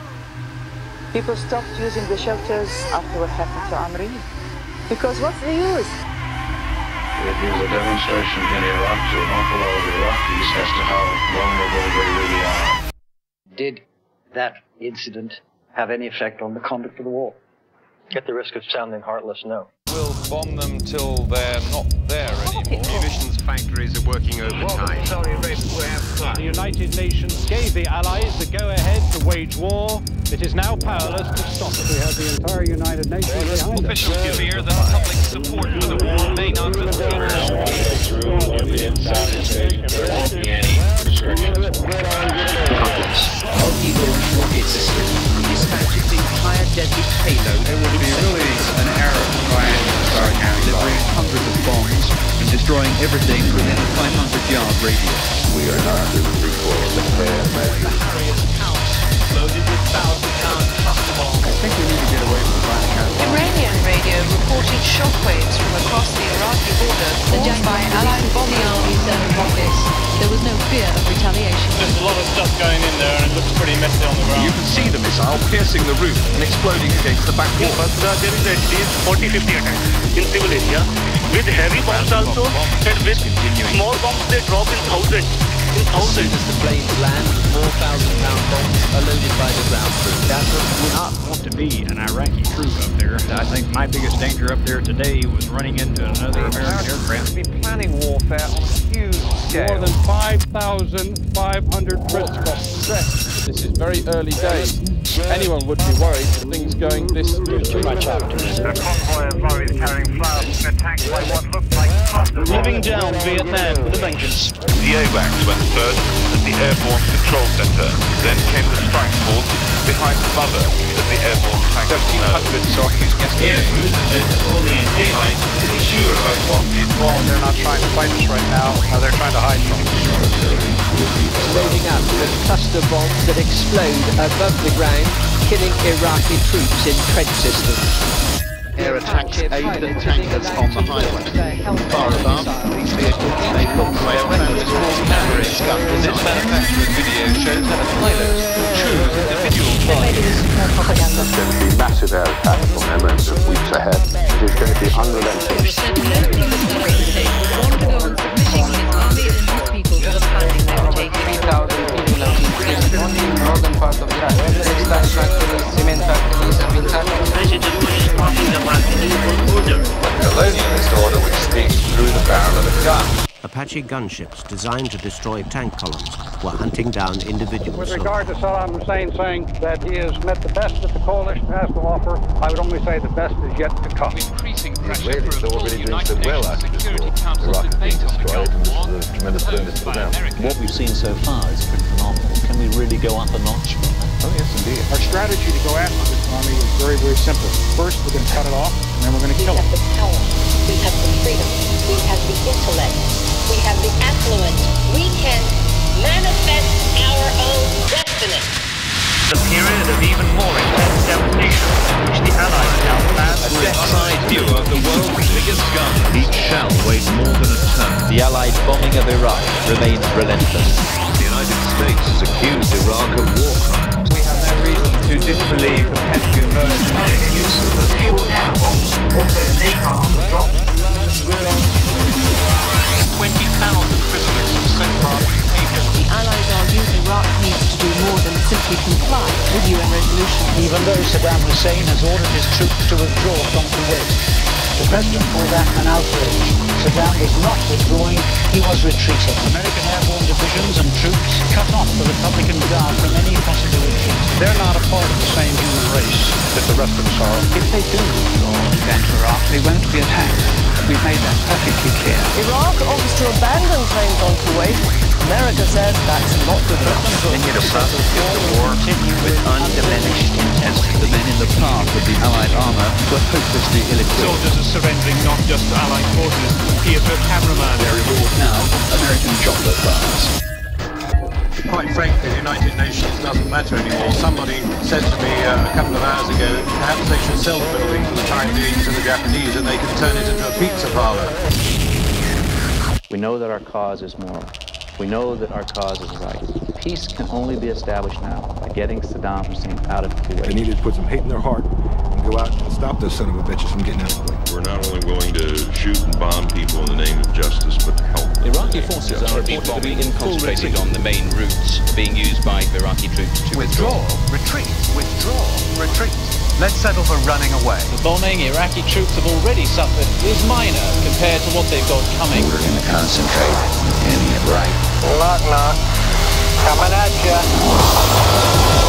People stopped using the shelters after what happened to Amri. Because what's the use? It is a demonstration in Iraq to an awful lot of Iraqis as to how vulnerable they really are. Did that incident have any effect on the conduct of the war? At the risk of sounding heartless, no. We'll bomb them till they're not there anymore. Munitions factories are working overtime. sorry, The United Nations gave the Allies the go-ahead to wage war. It is now powerless to stop it. We have the entire United Nations behind us. Officials fear that public support for the war may not entire deadly payload. It would be really an error to try and start delivering hundreds of bombs and destroying everything within a 500 yard radius. We are not moving for the Iranian radio reported shockwaves from across the Iraqi border caused by Allied bombing armies and rockets. There was no fear of retaliation. There's a lot of stuff going in there and it looks pretty messy on the ground. You can see the missile piercing the roof and exploding against the back wall. but uh, there is at least 40-50 attacks in civil area with heavy bombs also and with small bombs they drop in thousands. In As soon thousands. as the planes land, 4,000 pound bombs are loaded by the ground crew. That would not want to be an Iraqi troop up there. I think my biggest danger up there today was running into another American aircraft. be planning warfare on a huge scale. More than 5,500 Brits got stressed. This is very early days. Anyone would be worried that things going this too much up. A convoy of lorries carrying flour was attacked by what looked like clusters. Living down Vietnam with a vengeance. The AWACS went first at the Airborne Control Center. Then came the strike force behind the Mother as the Airborne Tank 1,700 sorties yesterday. Well, they're not trying to fight us right now. Uh, they're trying to hide from us. Loading up with cluster bombs that explode above the ground, killing Iraqi troops in trench systems. Air attacks aimed at tankers on the highway. Far above, these vehicles may look to have found a small carrier gun This manufacturer's video shows how a pilot will choose individual flights. There's going to be massive air attacks from them in the weeks ahead. It is going to be unrelenting. The targeted. A colonialist order which speaks through the barrel of a gun. Apache gunships designed to destroy tank columns were hunting down individual With regard to Saddam Hussein saying that he has met the best that the coalition has to offer, I would only say the best is yet to come. Increasing The Israelis are already doing so well out of this war. Iraq is being destroyed and this is a tremendous bonus for them. What we've seen so far is pretty phenomenal. Can we really go up a notch from that? Oh yes, indeed. Our strategy to go after this army is very, very simple. First, we're going to cut it off, and then we're going to kill it. the power. We have the freedom. We have the intellect. We have the affluence. We can manifest our own destiny. The period of even more intense devastation, which the Allies now plan A side view of the world's biggest gun. Each shell weighs more than a ton. The Allied bombing of Iraq remains relentless. The United States has accused Iraq of war crimes. We have no reason to disbelieve the Pentagon version. Use of the fuel air bombs. Also, napalm dropped. 20,000 prisoners so far been taken. The Allies argue Iraq needs to do more than simply comply with UN resolutions. Even though Saddam Hussein has ordered his troops to withdraw from Kuwait, the president called that an outrage. Saddam was not withdrawing, he was retreating. American airborne divisions and troops cut off the Republican Guard from any possible retreat. They're not a part of the same human race that the rest of us are. If they do withdraw against Iraq, they won't be attacked. We've made that perfectly clear. Iraq offers to abandon claims on Kuwait. America says that's not good enough. Continue to prosecute the war with undiminished intensity. The men in the path of the Allied armour were hopelessly ill-equipped. Soldiers are surrendering not just to Allied forces. Pietro cameraman. Their reward now, American chocolate bars. Quite frankly, the United Nations doesn't matter anymore. Somebody said to me uh, a couple of hours ago, perhaps they should sell the building for the time being to the Japanese and they can turn it into a pizza parlor. We know that our cause is moral. We know that our cause is right. Peace can only be established now by getting Saddam Hussein out of Kuwait. They needed to put some hate in their heart and go out and stop those son of a bitches from getting out of the way. We're not only willing to shoot and bomb people in the name of justice, but to help. Iraqi forces are reported to be concentrated on the main routes being used by Iraqi troops to withdraw. retreat, withdraw, retreat. Let's settle for running away. The bombing Iraqi troops have already suffered is minor compared to what they've got coming. We're going to concentrate in Iraq. Knock, knock. Coming at ya.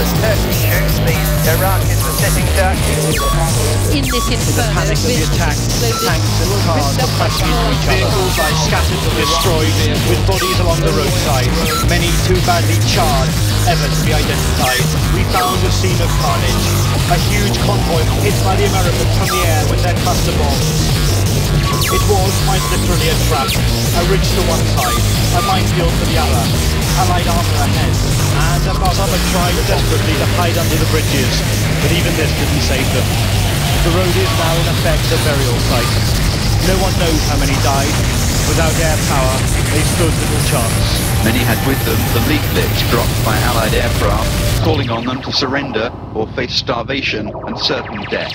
of bombs for 4,000 meters. 2,000 meters. 500 meters. Turkey. In this inferno, panic of the attack, tanks and cars were crashing into each other. Vehicles lie scattered and destroyed, with bodies along the roadside, many too badly charred ever to be identified. We found a scene of carnage. A huge convoy hit by the Americans from the air with their cluster bombs. It was quite literally a trap. A ridge to one side, a minefield to the other, Allied armour ahead, and had tried desperately to hide under the bridges, but even this didn't save them. The road is now in effect a burial site. No one knows how many died. Without air power, they stood little chance. Many had with them the leaflets dropped by Allied aircraft calling on them to surrender or face starvation and certain death.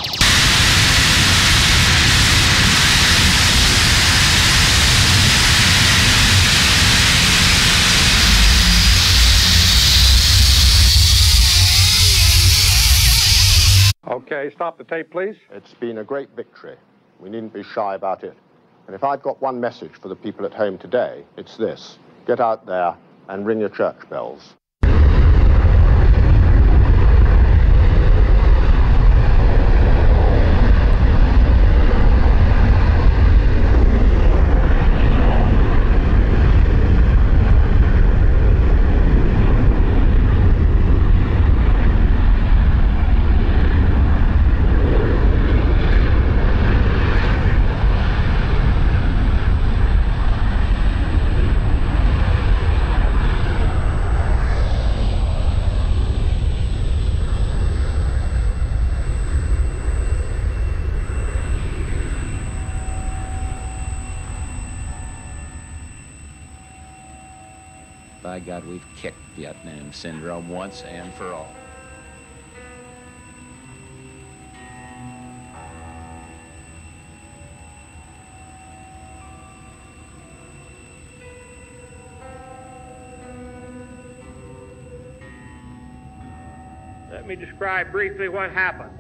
Okay, stop the tape, please. It's been a great victory. We needn't be shy about it. And if I've got one message for the people at home today, it's this. Get out there and ring your church bells. By God, we've kicked Vietnam syndrome once and for all. Let me describe briefly what happened.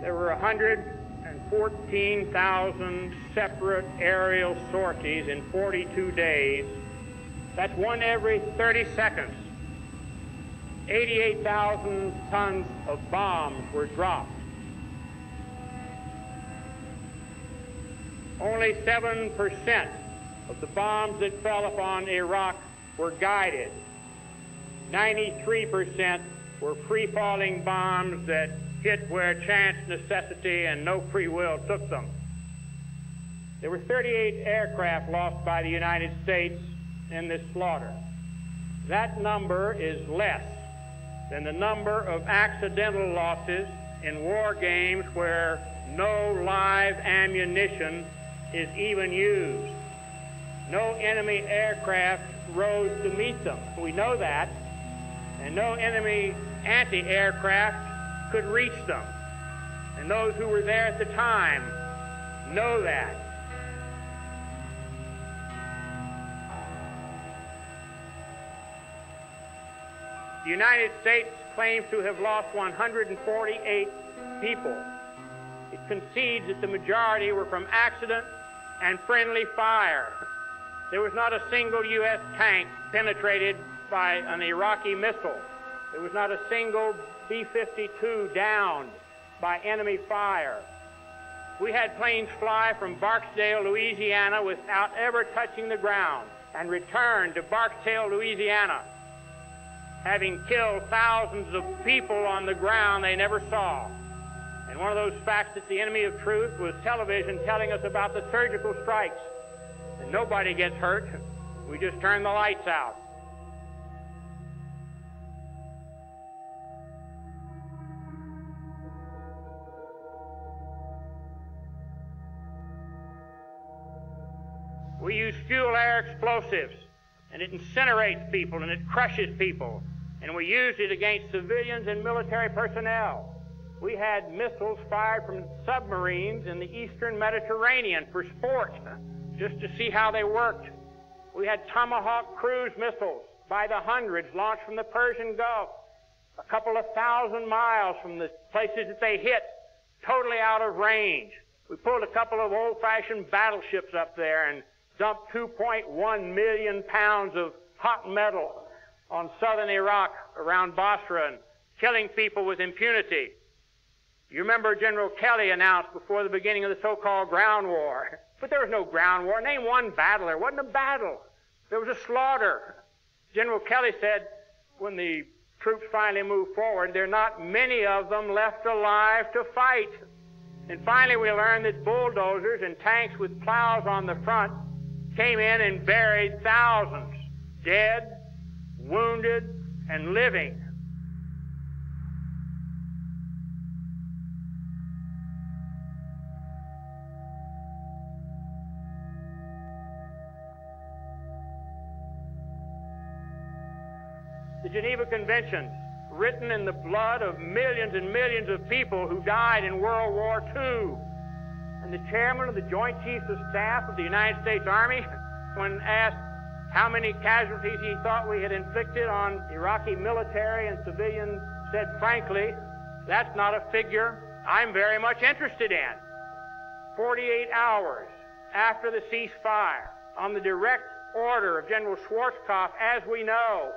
There were 114,000 separate aerial sorties in 42 days. That's one every 30 seconds. 88,000 tons of bombs were dropped. Only 7% of the bombs that fell upon Iraq were guided. 93% were free falling bombs that hit where chance, necessity, and no free will took them. There were 38 aircraft lost by the United States in this slaughter. That number is less than the number of accidental losses in war games where no live ammunition is even used. No enemy aircraft rose to meet them. We know that. And no enemy anti aircraft could reach them. And those who were there at the time know that. The United States claims to have lost 148 people. It concedes that the majority were from accident and friendly fire. There was not a single U.S. tank penetrated by an Iraqi missile. There was not a single B 52 downed by enemy fire. We had planes fly from Barksdale, Louisiana without ever touching the ground and return to Barksdale, Louisiana, having killed thousands of people on the ground they never saw. And one of those facts that's the enemy of truth was television telling us about the surgical strikes. And nobody gets hurt. We just turn the lights out. We use fuel air explosives, and it incinerates people and it crushes people. And we used it against civilians and military personnel. We had missiles fired from submarines in the eastern Mediterranean for sport, just to see how they worked. We had Tomahawk cruise missiles by the hundreds launched from the Persian Gulf, a couple of thousand miles from the places that they hit, totally out of range. We pulled a couple of old fashioned battleships up there and dumped 2.1 million pounds of hot metal on southern Iraq around Basra and killing people with impunity. You remember General Kelly announced before the beginning of the so-called ground war. But there was no ground war. Name one battle. There wasn't a battle. There was a slaughter. General Kelly said when the troops finally moved forward, there are not many of them left alive to fight. And finally we learned that bulldozers and tanks with plows on the front came in and buried thousands, dead, wounded, and living. The Geneva Convention, written in the blood of millions and millions of people who died in World War II. And the chairman of the Joint Chiefs of Staff of the United States Army, when asked how many casualties he thought we had inflicted on Iraqi military and civilians, said frankly, that's not a figure I'm very much interested in. 48 hours after the ceasefire, on the direct order of General Schwarzkopf, as we know,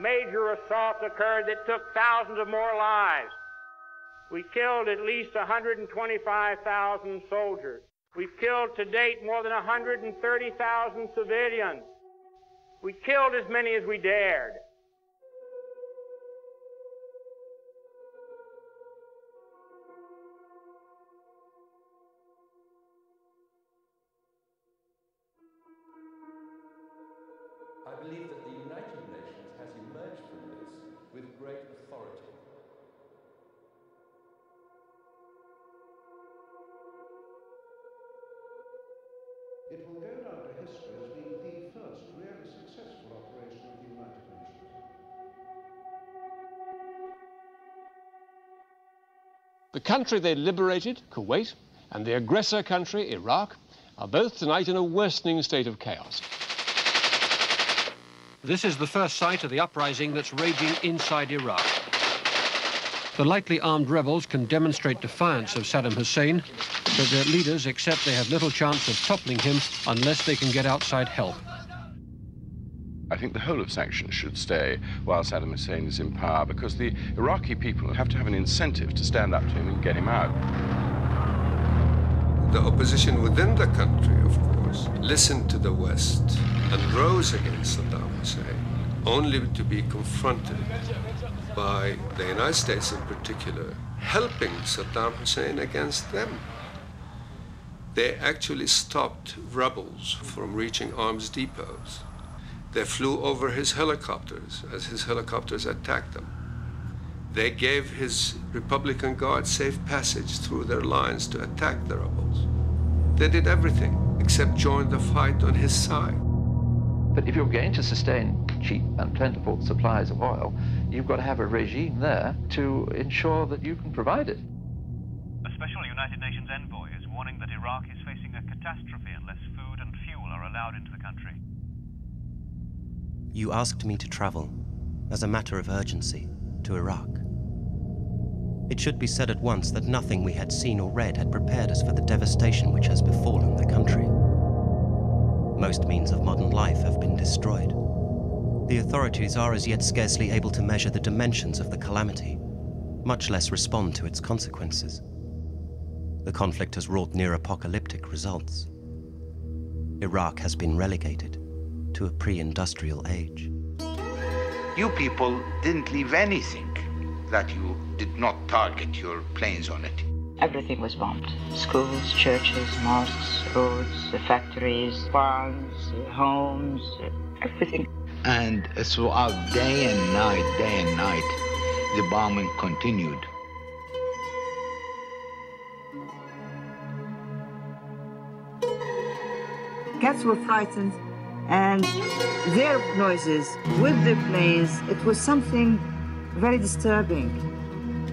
major assaults occurred that took thousands of more lives. We killed at least 125,000 soldiers. We've killed to date more than 130,000 civilians. We killed as many as we dared. I believe that country they liberated, Kuwait, and the aggressor country, Iraq, are both tonight in a worsening state of chaos. This is the first sight of the uprising that's raging inside Iraq. The lightly armed rebels can demonstrate defiance of Saddam Hussein, but their leaders accept they have little chance of toppling him unless they can get outside help. I think the whole of sanctions should stay while Saddam Hussein is in power because the Iraqi people have to have an incentive to stand up to him and get him out. The opposition within the country, of course, listened to the West and rose against Saddam Hussein, only to be confronted by the United States in particular, helping Saddam Hussein against them. They actually stopped rebels from reaching arms depots. They flew over his helicopters as his helicopters attacked them. They gave his Republican Guard safe passage through their lines to attack the rebels. They did everything except join the fight on his side. But if you're going to sustain cheap and plentiful supplies of oil, you've got to have a regime there to ensure that you can provide it. A special United Nations envoy is warning that Iraq is facing a catastrophe unless food and fuel are allowed into the country. You asked me to travel, as a matter of urgency, to Iraq. It should be said at once that nothing we had seen or read had prepared us for the devastation which has befallen the country. Most means of modern life have been destroyed. The authorities are as yet scarcely able to measure the dimensions of the calamity, much less respond to its consequences. The conflict has wrought near apocalyptic results. Iraq has been relegated to a pre industrial age. You people didn't leave anything that you did not target your planes on it. Everything was bombed schools, churches, mosques, roads, factories, farms, homes, everything. And throughout day and night, day and night, the bombing continued. Cats were frightened, and their noises with the planes, it was something very disturbing.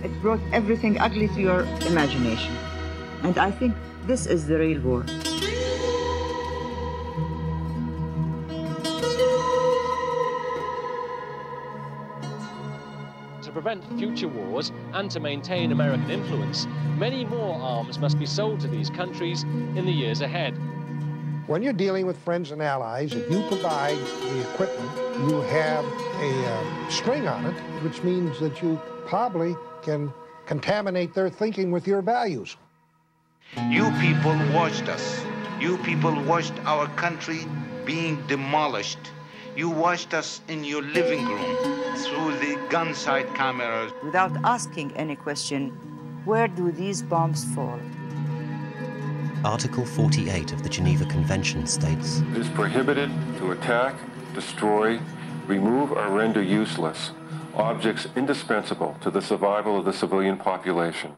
It brought everything ugly to your imagination. And I think this is the real war. To prevent future wars and to maintain American influence, many more arms must be sold to these countries in the years ahead. When you're dealing with friends and allies, if you provide the equipment, you have a uh, string on it, which means that you probably can contaminate their thinking with your values. You people watched us. You people watched our country being demolished. You watched us in your living room through the gun sight cameras. Without asking any question, where do these bombs fall? Article 48 of the Geneva Convention states It is prohibited to attack, destroy, remove, or render useless objects indispensable to the survival of the civilian population.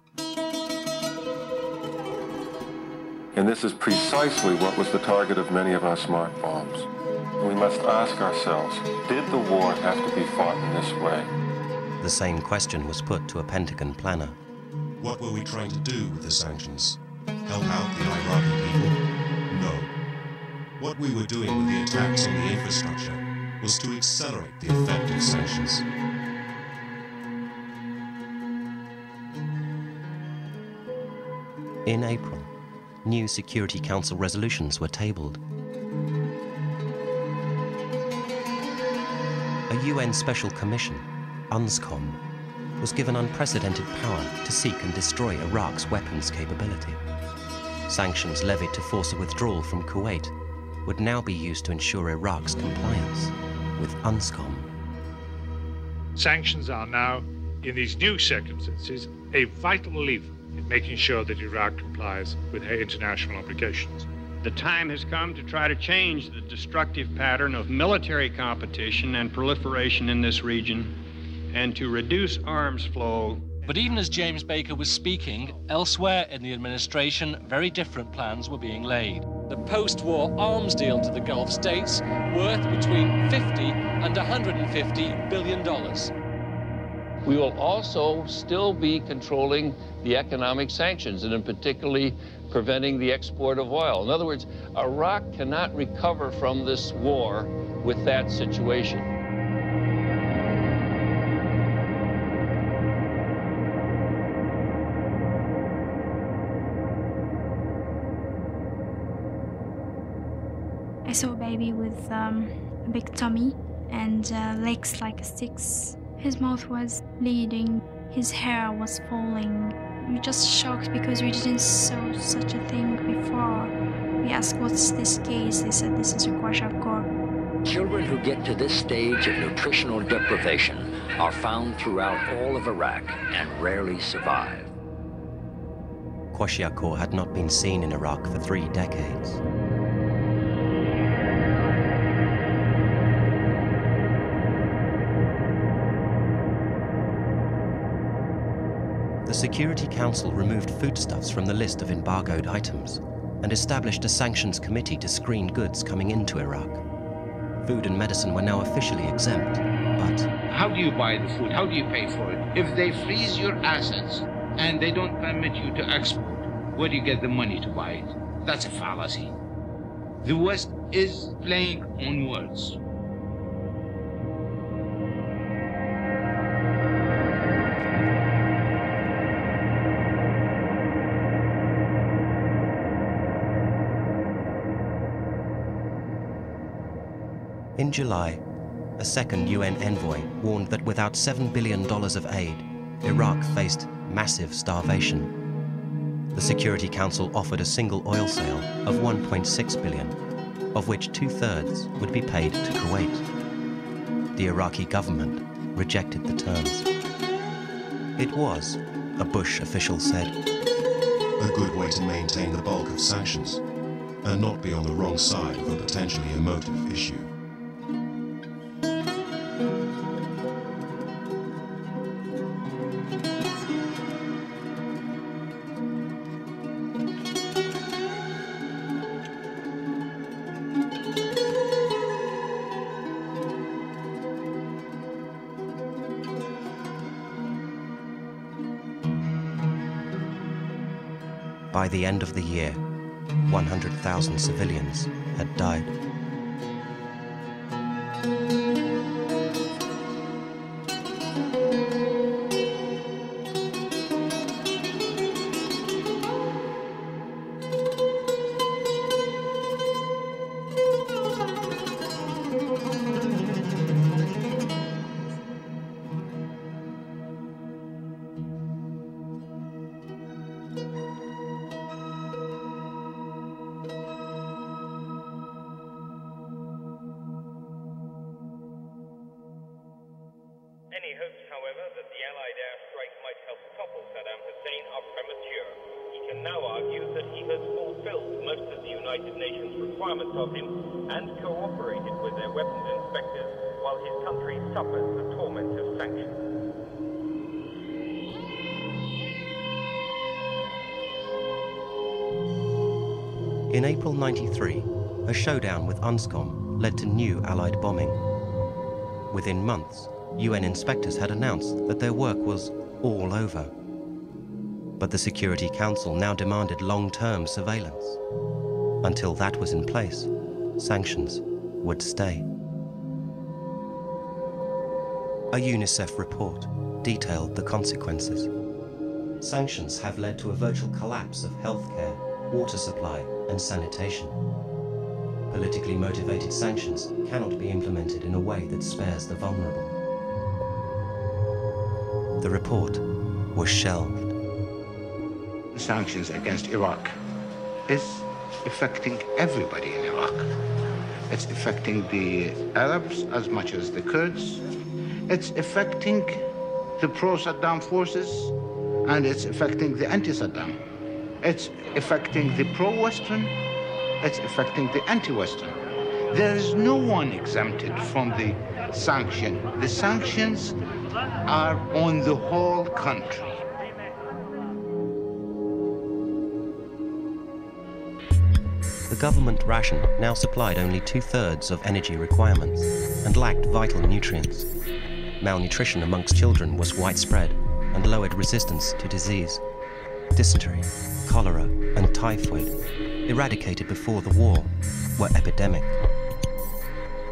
And this is precisely what was the target of many of our smart bombs. We must ask ourselves, did the war have to be fought in this way? The same question was put to a Pentagon planner. What were we trying to do with the sanctions? Help out the Iraqi people? No. What we were doing with the attacks on the infrastructure was to accelerate the effect of sanctions. In April, new Security Council resolutions were tabled. A UN Special Commission, UNSCOM, was given unprecedented power to seek and destroy Iraq's weapons capability. Sanctions levied to force a withdrawal from Kuwait would now be used to ensure Iraq's compliance with UNSCOM. Sanctions are now, in these new circumstances, a vital lever in making sure that Iraq complies with her international obligations. The time has come to try to change the destructive pattern of military competition and proliferation in this region and to reduce arms flow. But even as James Baker was speaking, elsewhere in the administration, very different plans were being laid. The post war arms deal to the Gulf states, worth between 50 and 150 billion dollars. We will also still be controlling the economic sanctions, and in particularly preventing the export of oil. In other words, Iraq cannot recover from this war with that situation. Baby with um, a big tummy and uh, legs like a six. His mouth was bleeding, his hair was falling. We were just shocked because we didn't saw such a thing before. We asked, what's this case? They said, this is a kwashiorkor. Children who get to this stage of nutritional deprivation are found throughout all of Iraq and rarely survive. Kwashiorkor had not been seen in Iraq for three decades. Security Council removed foodstuffs from the list of embargoed items and established a sanctions committee to screen goods coming into Iraq. Food and medicine were now officially exempt, but... How do you buy the food? How do you pay for it? If they freeze your assets and they don't permit you to export, where do you get the money to buy it? That's a fallacy. The West is playing on words. In July, a second UN envoy warned that without $7 billion of aid, Iraq faced massive starvation. The Security Council offered a single oil sale of 1.6 billion, of which two-thirds would be paid to Kuwait. The Iraqi government rejected the terms. It was, a Bush official said, a good way to maintain the bulk of sanctions and not be on the wrong side of a potentially emotive issue. The end of the year, 100,000 civilians had died. Showdown with UNSCOM led to new Allied bombing. Within months, UN inspectors had announced that their work was all over. But the Security Council now demanded long-term surveillance. Until that was in place, sanctions would stay. A UNICEF report detailed the consequences. Sanctions have led to a virtual collapse of healthcare, water supply, and sanitation. Politically motivated sanctions cannot be implemented in a way that spares the vulnerable. The report was shelved. Sanctions against Iraq is affecting everybody in Iraq. It's affecting the Arabs as much as the Kurds. It's affecting the pro-Saddam forces and it's affecting the anti-Saddam. It's affecting the pro-Western, it's affecting the anti-Western. There is no one exempted from the sanction. The sanctions are on the whole country. The government ration now supplied only two-thirds of energy requirements and lacked vital nutrients. Malnutrition amongst children was widespread and lowered resistance to disease. Dysentery, cholera, and typhoid, eradicated before the war, were epidemic.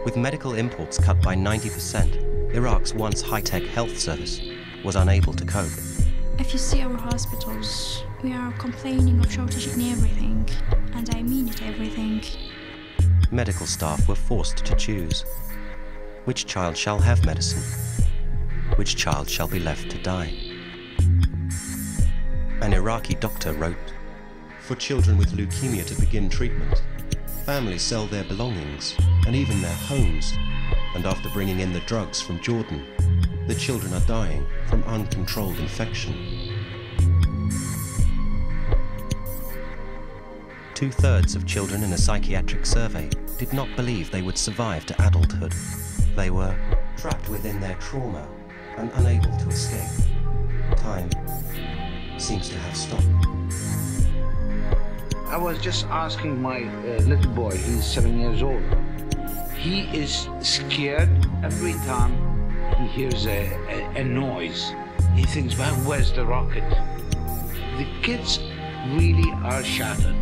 With medical imports cut by 90%, Iraq's once high-tech health service was unable to cope. If you see our hospitals, we are complaining of shortage in everything, and I mean it everything. Medical staff were forced to choose. Which child shall have medicine? Which child shall be left to die? An Iraqi doctor wrote, For children with leukemia to begin treatment, families sell their belongings and even their homes, and after bringing in the drugs from Jordan, the children are dying from uncontrolled infection. Two-thirds of children in a psychiatric survey did not believe they would survive to adulthood. They were trapped within their trauma and unable to escape. Time seems to have stopped. I was just asking my uh, little boy, he's seven years old. He is scared every time he hears a, a, a noise. He thinks, well, where's the rocket? The kids really are shattered.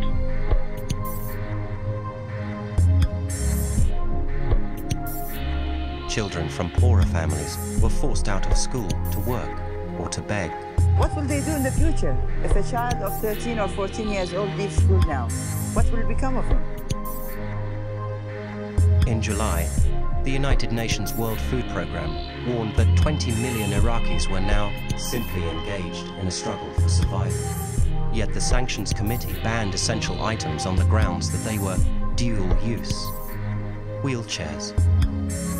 Children from poorer families were forced out of school to work or to beg. What will they do in the future if a child of 13 or 14 years old leaves school now? What will become of him? In July, the United Nations World Food Programme warned that 20 million Iraqis were now simply engaged in a struggle for survival. Yet the Sanctions Committee banned essential items on the grounds that they were dual use. Wheelchairs,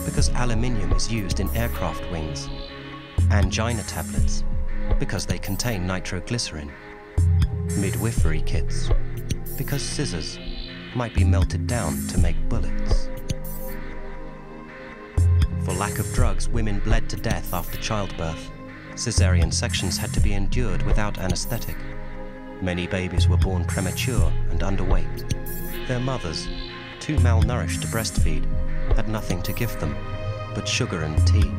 because aluminium is used in aircraft wings. Angina tablets, because they contain nitroglycerin. Midwifery kits, because scissors might be melted down to make bullets. For lack of drugs, women bled to death after childbirth. Caesarean sections had to be endured without anesthetic. Many babies were born premature and underweight. Their mothers, too malnourished to breastfeed, had nothing to give them but sugar and tea.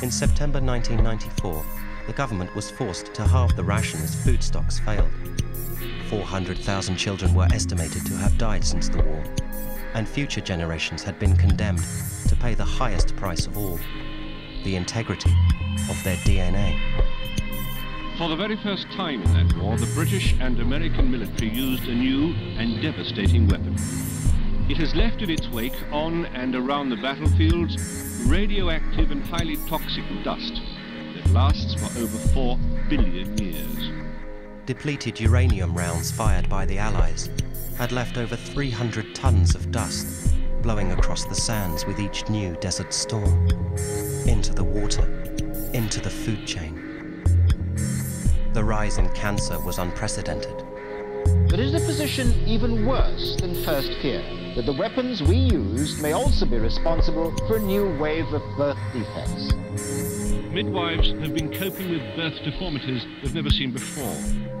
In September 1994, the government was forced to halve the ration as food stocks failed. 400,000 children were estimated to have died since the war, and future generations had been condemned to pay the highest price of all the integrity of their DNA. For the very first time in that war, the British and American military used a new and devastating weapon. It has left in its wake, on and around the battlefields, radioactive and highly toxic dust that lasts for over four billion years. Depleted uranium rounds fired by the Allies had left over 300 tons of dust blowing across the sands with each new desert storm. Into the water, into the food chain. The rise in cancer was unprecedented. But is the position even worse than first feared? That the weapons we used may also be responsible for a new wave of birth defects. Midwives have been coping with birth deformities they've never seen before.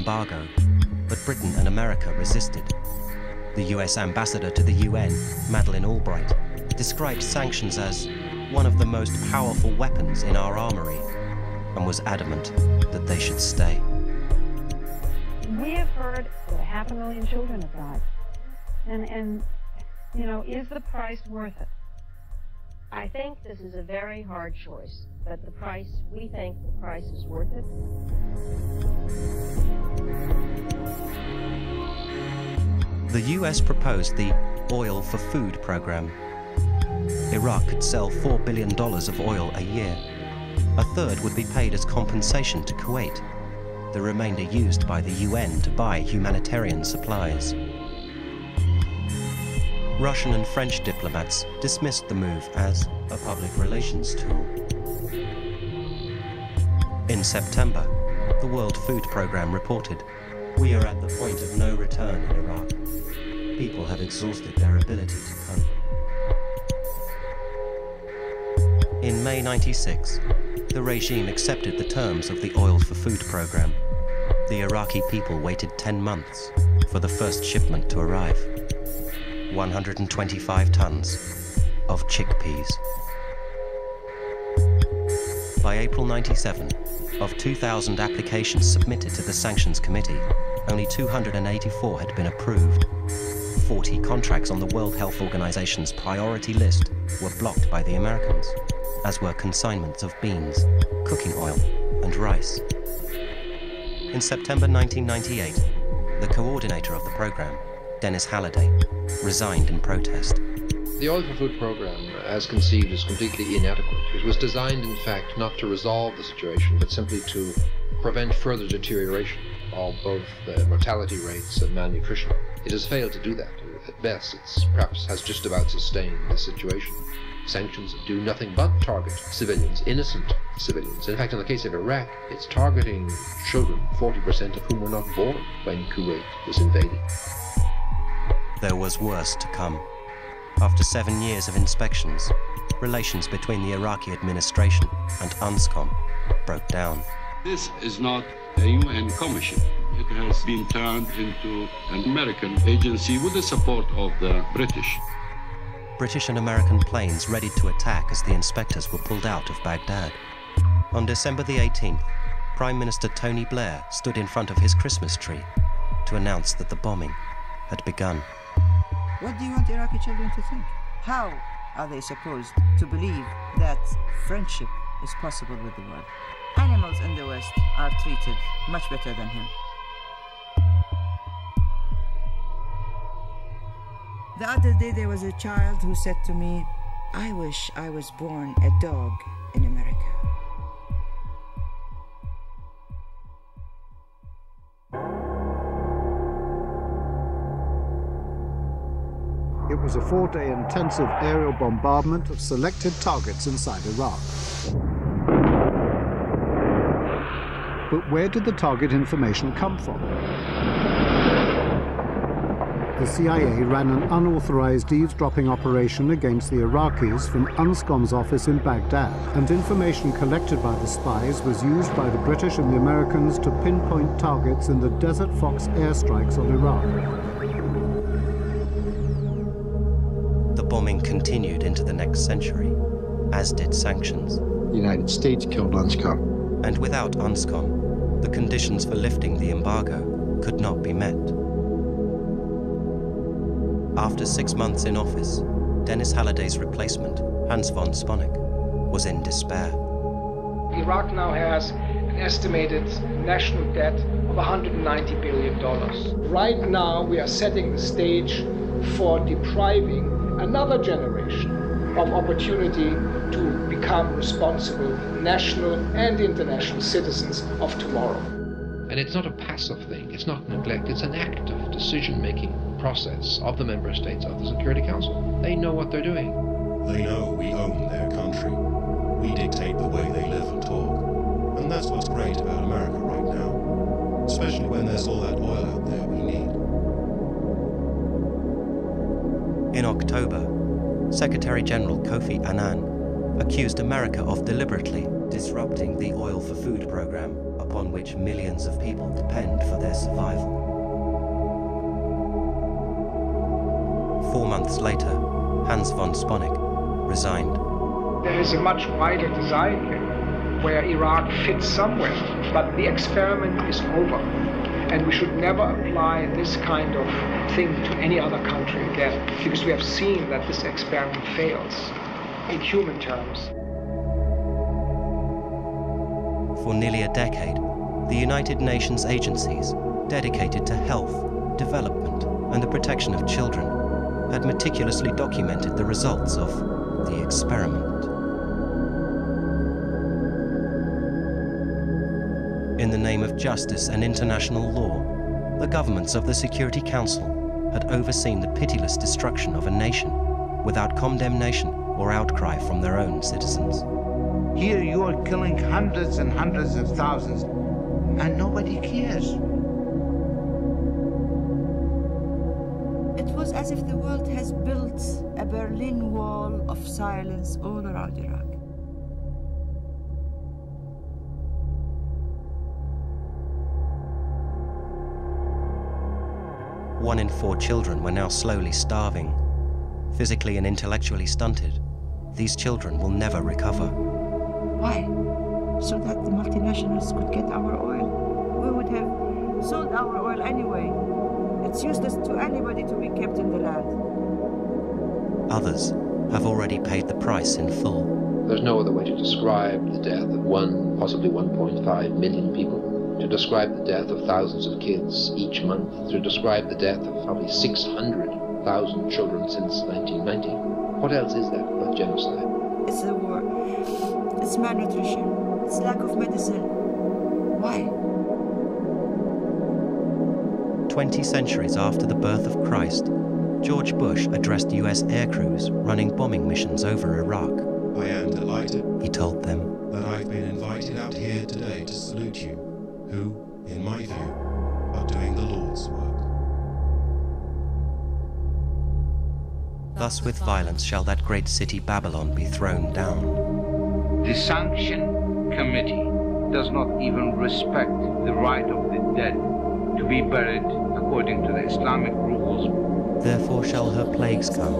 Embargo, but Britain and America resisted. The US ambassador to the UN, Madeleine Albright, described sanctions as one of the most powerful weapons in our armory and was adamant that they should stay. We have heard that half a million children have died. And, and, you know, is the price worth it? I think this is a very hard choice, but the price, we think the price is worth it. The US proposed the Oil for Food program. Iraq could sell $4 billion of oil a year. A third would be paid as compensation to Kuwait, the remainder used by the UN to buy humanitarian supplies. Russian and French diplomats dismissed the move as a public relations tool. In September, the World Food Programme reported, We are at the point of no return in Iraq. People have exhausted their ability to cope. In May 96, the regime accepted the terms of the Oil for Food Programme. The Iraqi people waited 10 months for the first shipment to arrive. 125 tons of chickpeas. By April 97, of 2,000 applications submitted to the Sanctions Committee, only 284 had been approved. 40 contracts on the World Health Organization's priority list were blocked by the Americans, as were consignments of beans, cooking oil, and rice. In September 1998, the coordinator of the program, Denis Halliday, resigned in protest. The Oil for Food program, as conceived, is completely inadequate. It was designed, in fact, not to resolve the situation, but simply to prevent further deterioration of both the mortality rates and malnutrition. It has failed to do that. At best, it perhaps has just about sustained the situation. Sanctions do nothing but target civilians, innocent civilians. In fact, in the case of Iraq, it's targeting children, 40% of whom were not born when Kuwait was invaded there was worse to come. After seven years of inspections, relations between the Iraqi administration and UNSCOM broke down. This is not a UN commission. It has been turned into an American agency with the support of the British. British and American planes readied to attack as the inspectors were pulled out of Baghdad. On December the 18th, Prime Minister Tony Blair stood in front of his Christmas tree to announce that the bombing had begun. What do you want Iraqi children to think? How are they supposed to believe that friendship is possible with the world? Animals in the West are treated much better than him. The other day there was a child who said to me, I wish I was born a dog in America. It was a four-day intensive aerial bombardment of selected targets inside Iraq. But where did the target information come from? The CIA ran an unauthorized eavesdropping operation against the Iraqis from UNSCOM's office in Baghdad, and information collected by the spies was used by the British and the Americans to pinpoint targets in the Desert Fox airstrikes on Iraq. Bombing continued into the next century, as did sanctions. The United States killed UNSCOM. And without UNSCOM, the conditions for lifting the embargo could not be met. After six months in office, Denis Halliday's replacement, Hans von Sponeck, was in despair. Iraq now has an estimated national debt of $190 billion. Right now, we are setting the stage for depriving another generation of opportunity to become responsible national and international citizens of tomorrow. And it's not a passive thing, it's not neglect, it's an active decision making process of the member states of the Security Council. They know what they're doing. They know we own their country. We dictate the way they live and talk. And that's what's great about America right now. Especially when there's all that oil out there we need. In October, Secretary General Kofi Annan accused America of deliberately disrupting the oil for food program upon which millions of people depend for their survival. Four months later, Hans von Sponeck resigned. There is a much wider design here where Iraq fits somewhere, but the experiment is over. And we should never apply this kind of thing to any other country again, because we have seen that this experiment fails in human terms. For nearly a decade, the United Nations agencies dedicated to health, development, and the protection of children had meticulously documented the results of the experiment. In the name of justice and international law, the governments of the Security Council had overseen the pitiless destruction of a nation without condemnation or outcry from their own citizens. Here you are killing hundreds and hundreds of thousands, and nobody cares. It was as if the world has built a Berlin Wall of silence all around Iraq. One in four children were now slowly starving. Physically and intellectually stunted, these children will never recover. Why? So that the multinationals could get our oil. We would have sold our oil anyway. It's useless to anybody to be kept in the land. Others have already paid the price in full. There's no other way to describe the death of one, possibly 1.5 million people, to describe the death of thousands of kids each month, to describe the death of probably 600,000 children since 1990. What else is that but genocide? It's the war. It's malnutrition. It's lack of medicine. Why? Twenty centuries after the birth of Christ, George Bush addressed US air crews running bombing missions over Iraq. I am delighted, he told them, that I've been invited out here today to salute you, who, in my view, are doing the Lord's work. Thus with violence shall that great city Babylon be thrown down. The Sanction Committee does not even respect the right of the dead to be buried according to the Islamic rules. Therefore shall her plagues come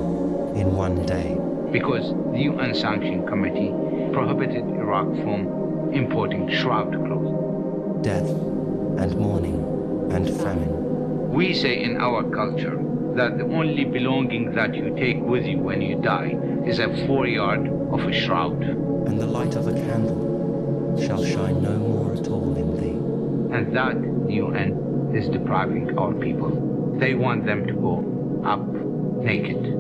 in one day. Because the UN Sanction Committee prohibited Iraq from importing shroud cloths. Death and mourning and famine. We say in our culture that the only belonging that you take with you when you die is a four yard of a shroud. And the light of a candle shall shine no more at all in thee. And that the UN is depriving our people. They want them to go up naked.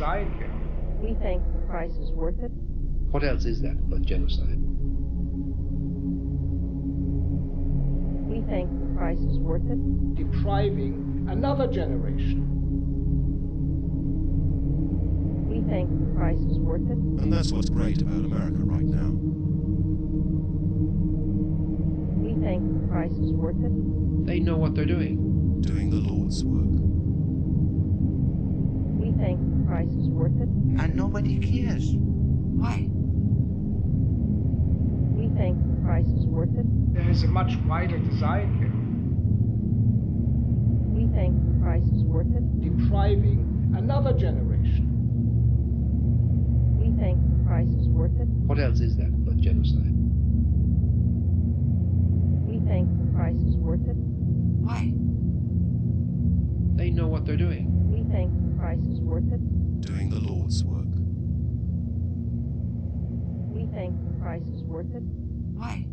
Wider design here. We think the price is worth it. What else is that but genocide? We think the price is worth it. Depriving another generation. We think the price is worth it. And that's what's great about America right now. We think the price is worth it. They know what they're doing. Doing the Lord's work. We think the price is worth it. And nobody cares. Why? We think the price is worth it. There is a much wider design here. We think the price is worth it. Depriving another generation. We think the price is worth it. What else is that but genocide? We think the price is worth it. Why? They know what they're doing. We think the price is worth it. Doing the Lord's work. We think the price is worth it. Why?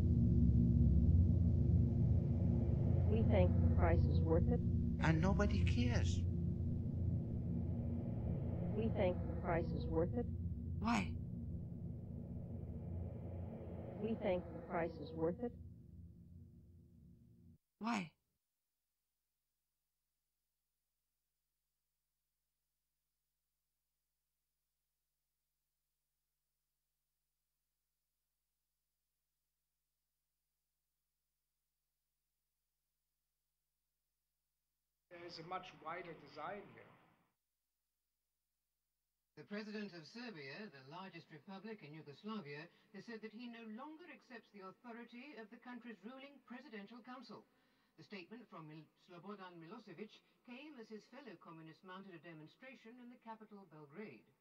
We think the price is worth it. And nobody cares. We think the price is worth it. Why? We think the price is worth it. Why? There is a much wider design here. The president of Serbia, the largest republic in Yugoslavia, has said that he no longer accepts the authority of the country's ruling presidential council. The statement from Mil Slobodan Milosevic came as his fellow communists mounted a demonstration in the capital, Belgrade.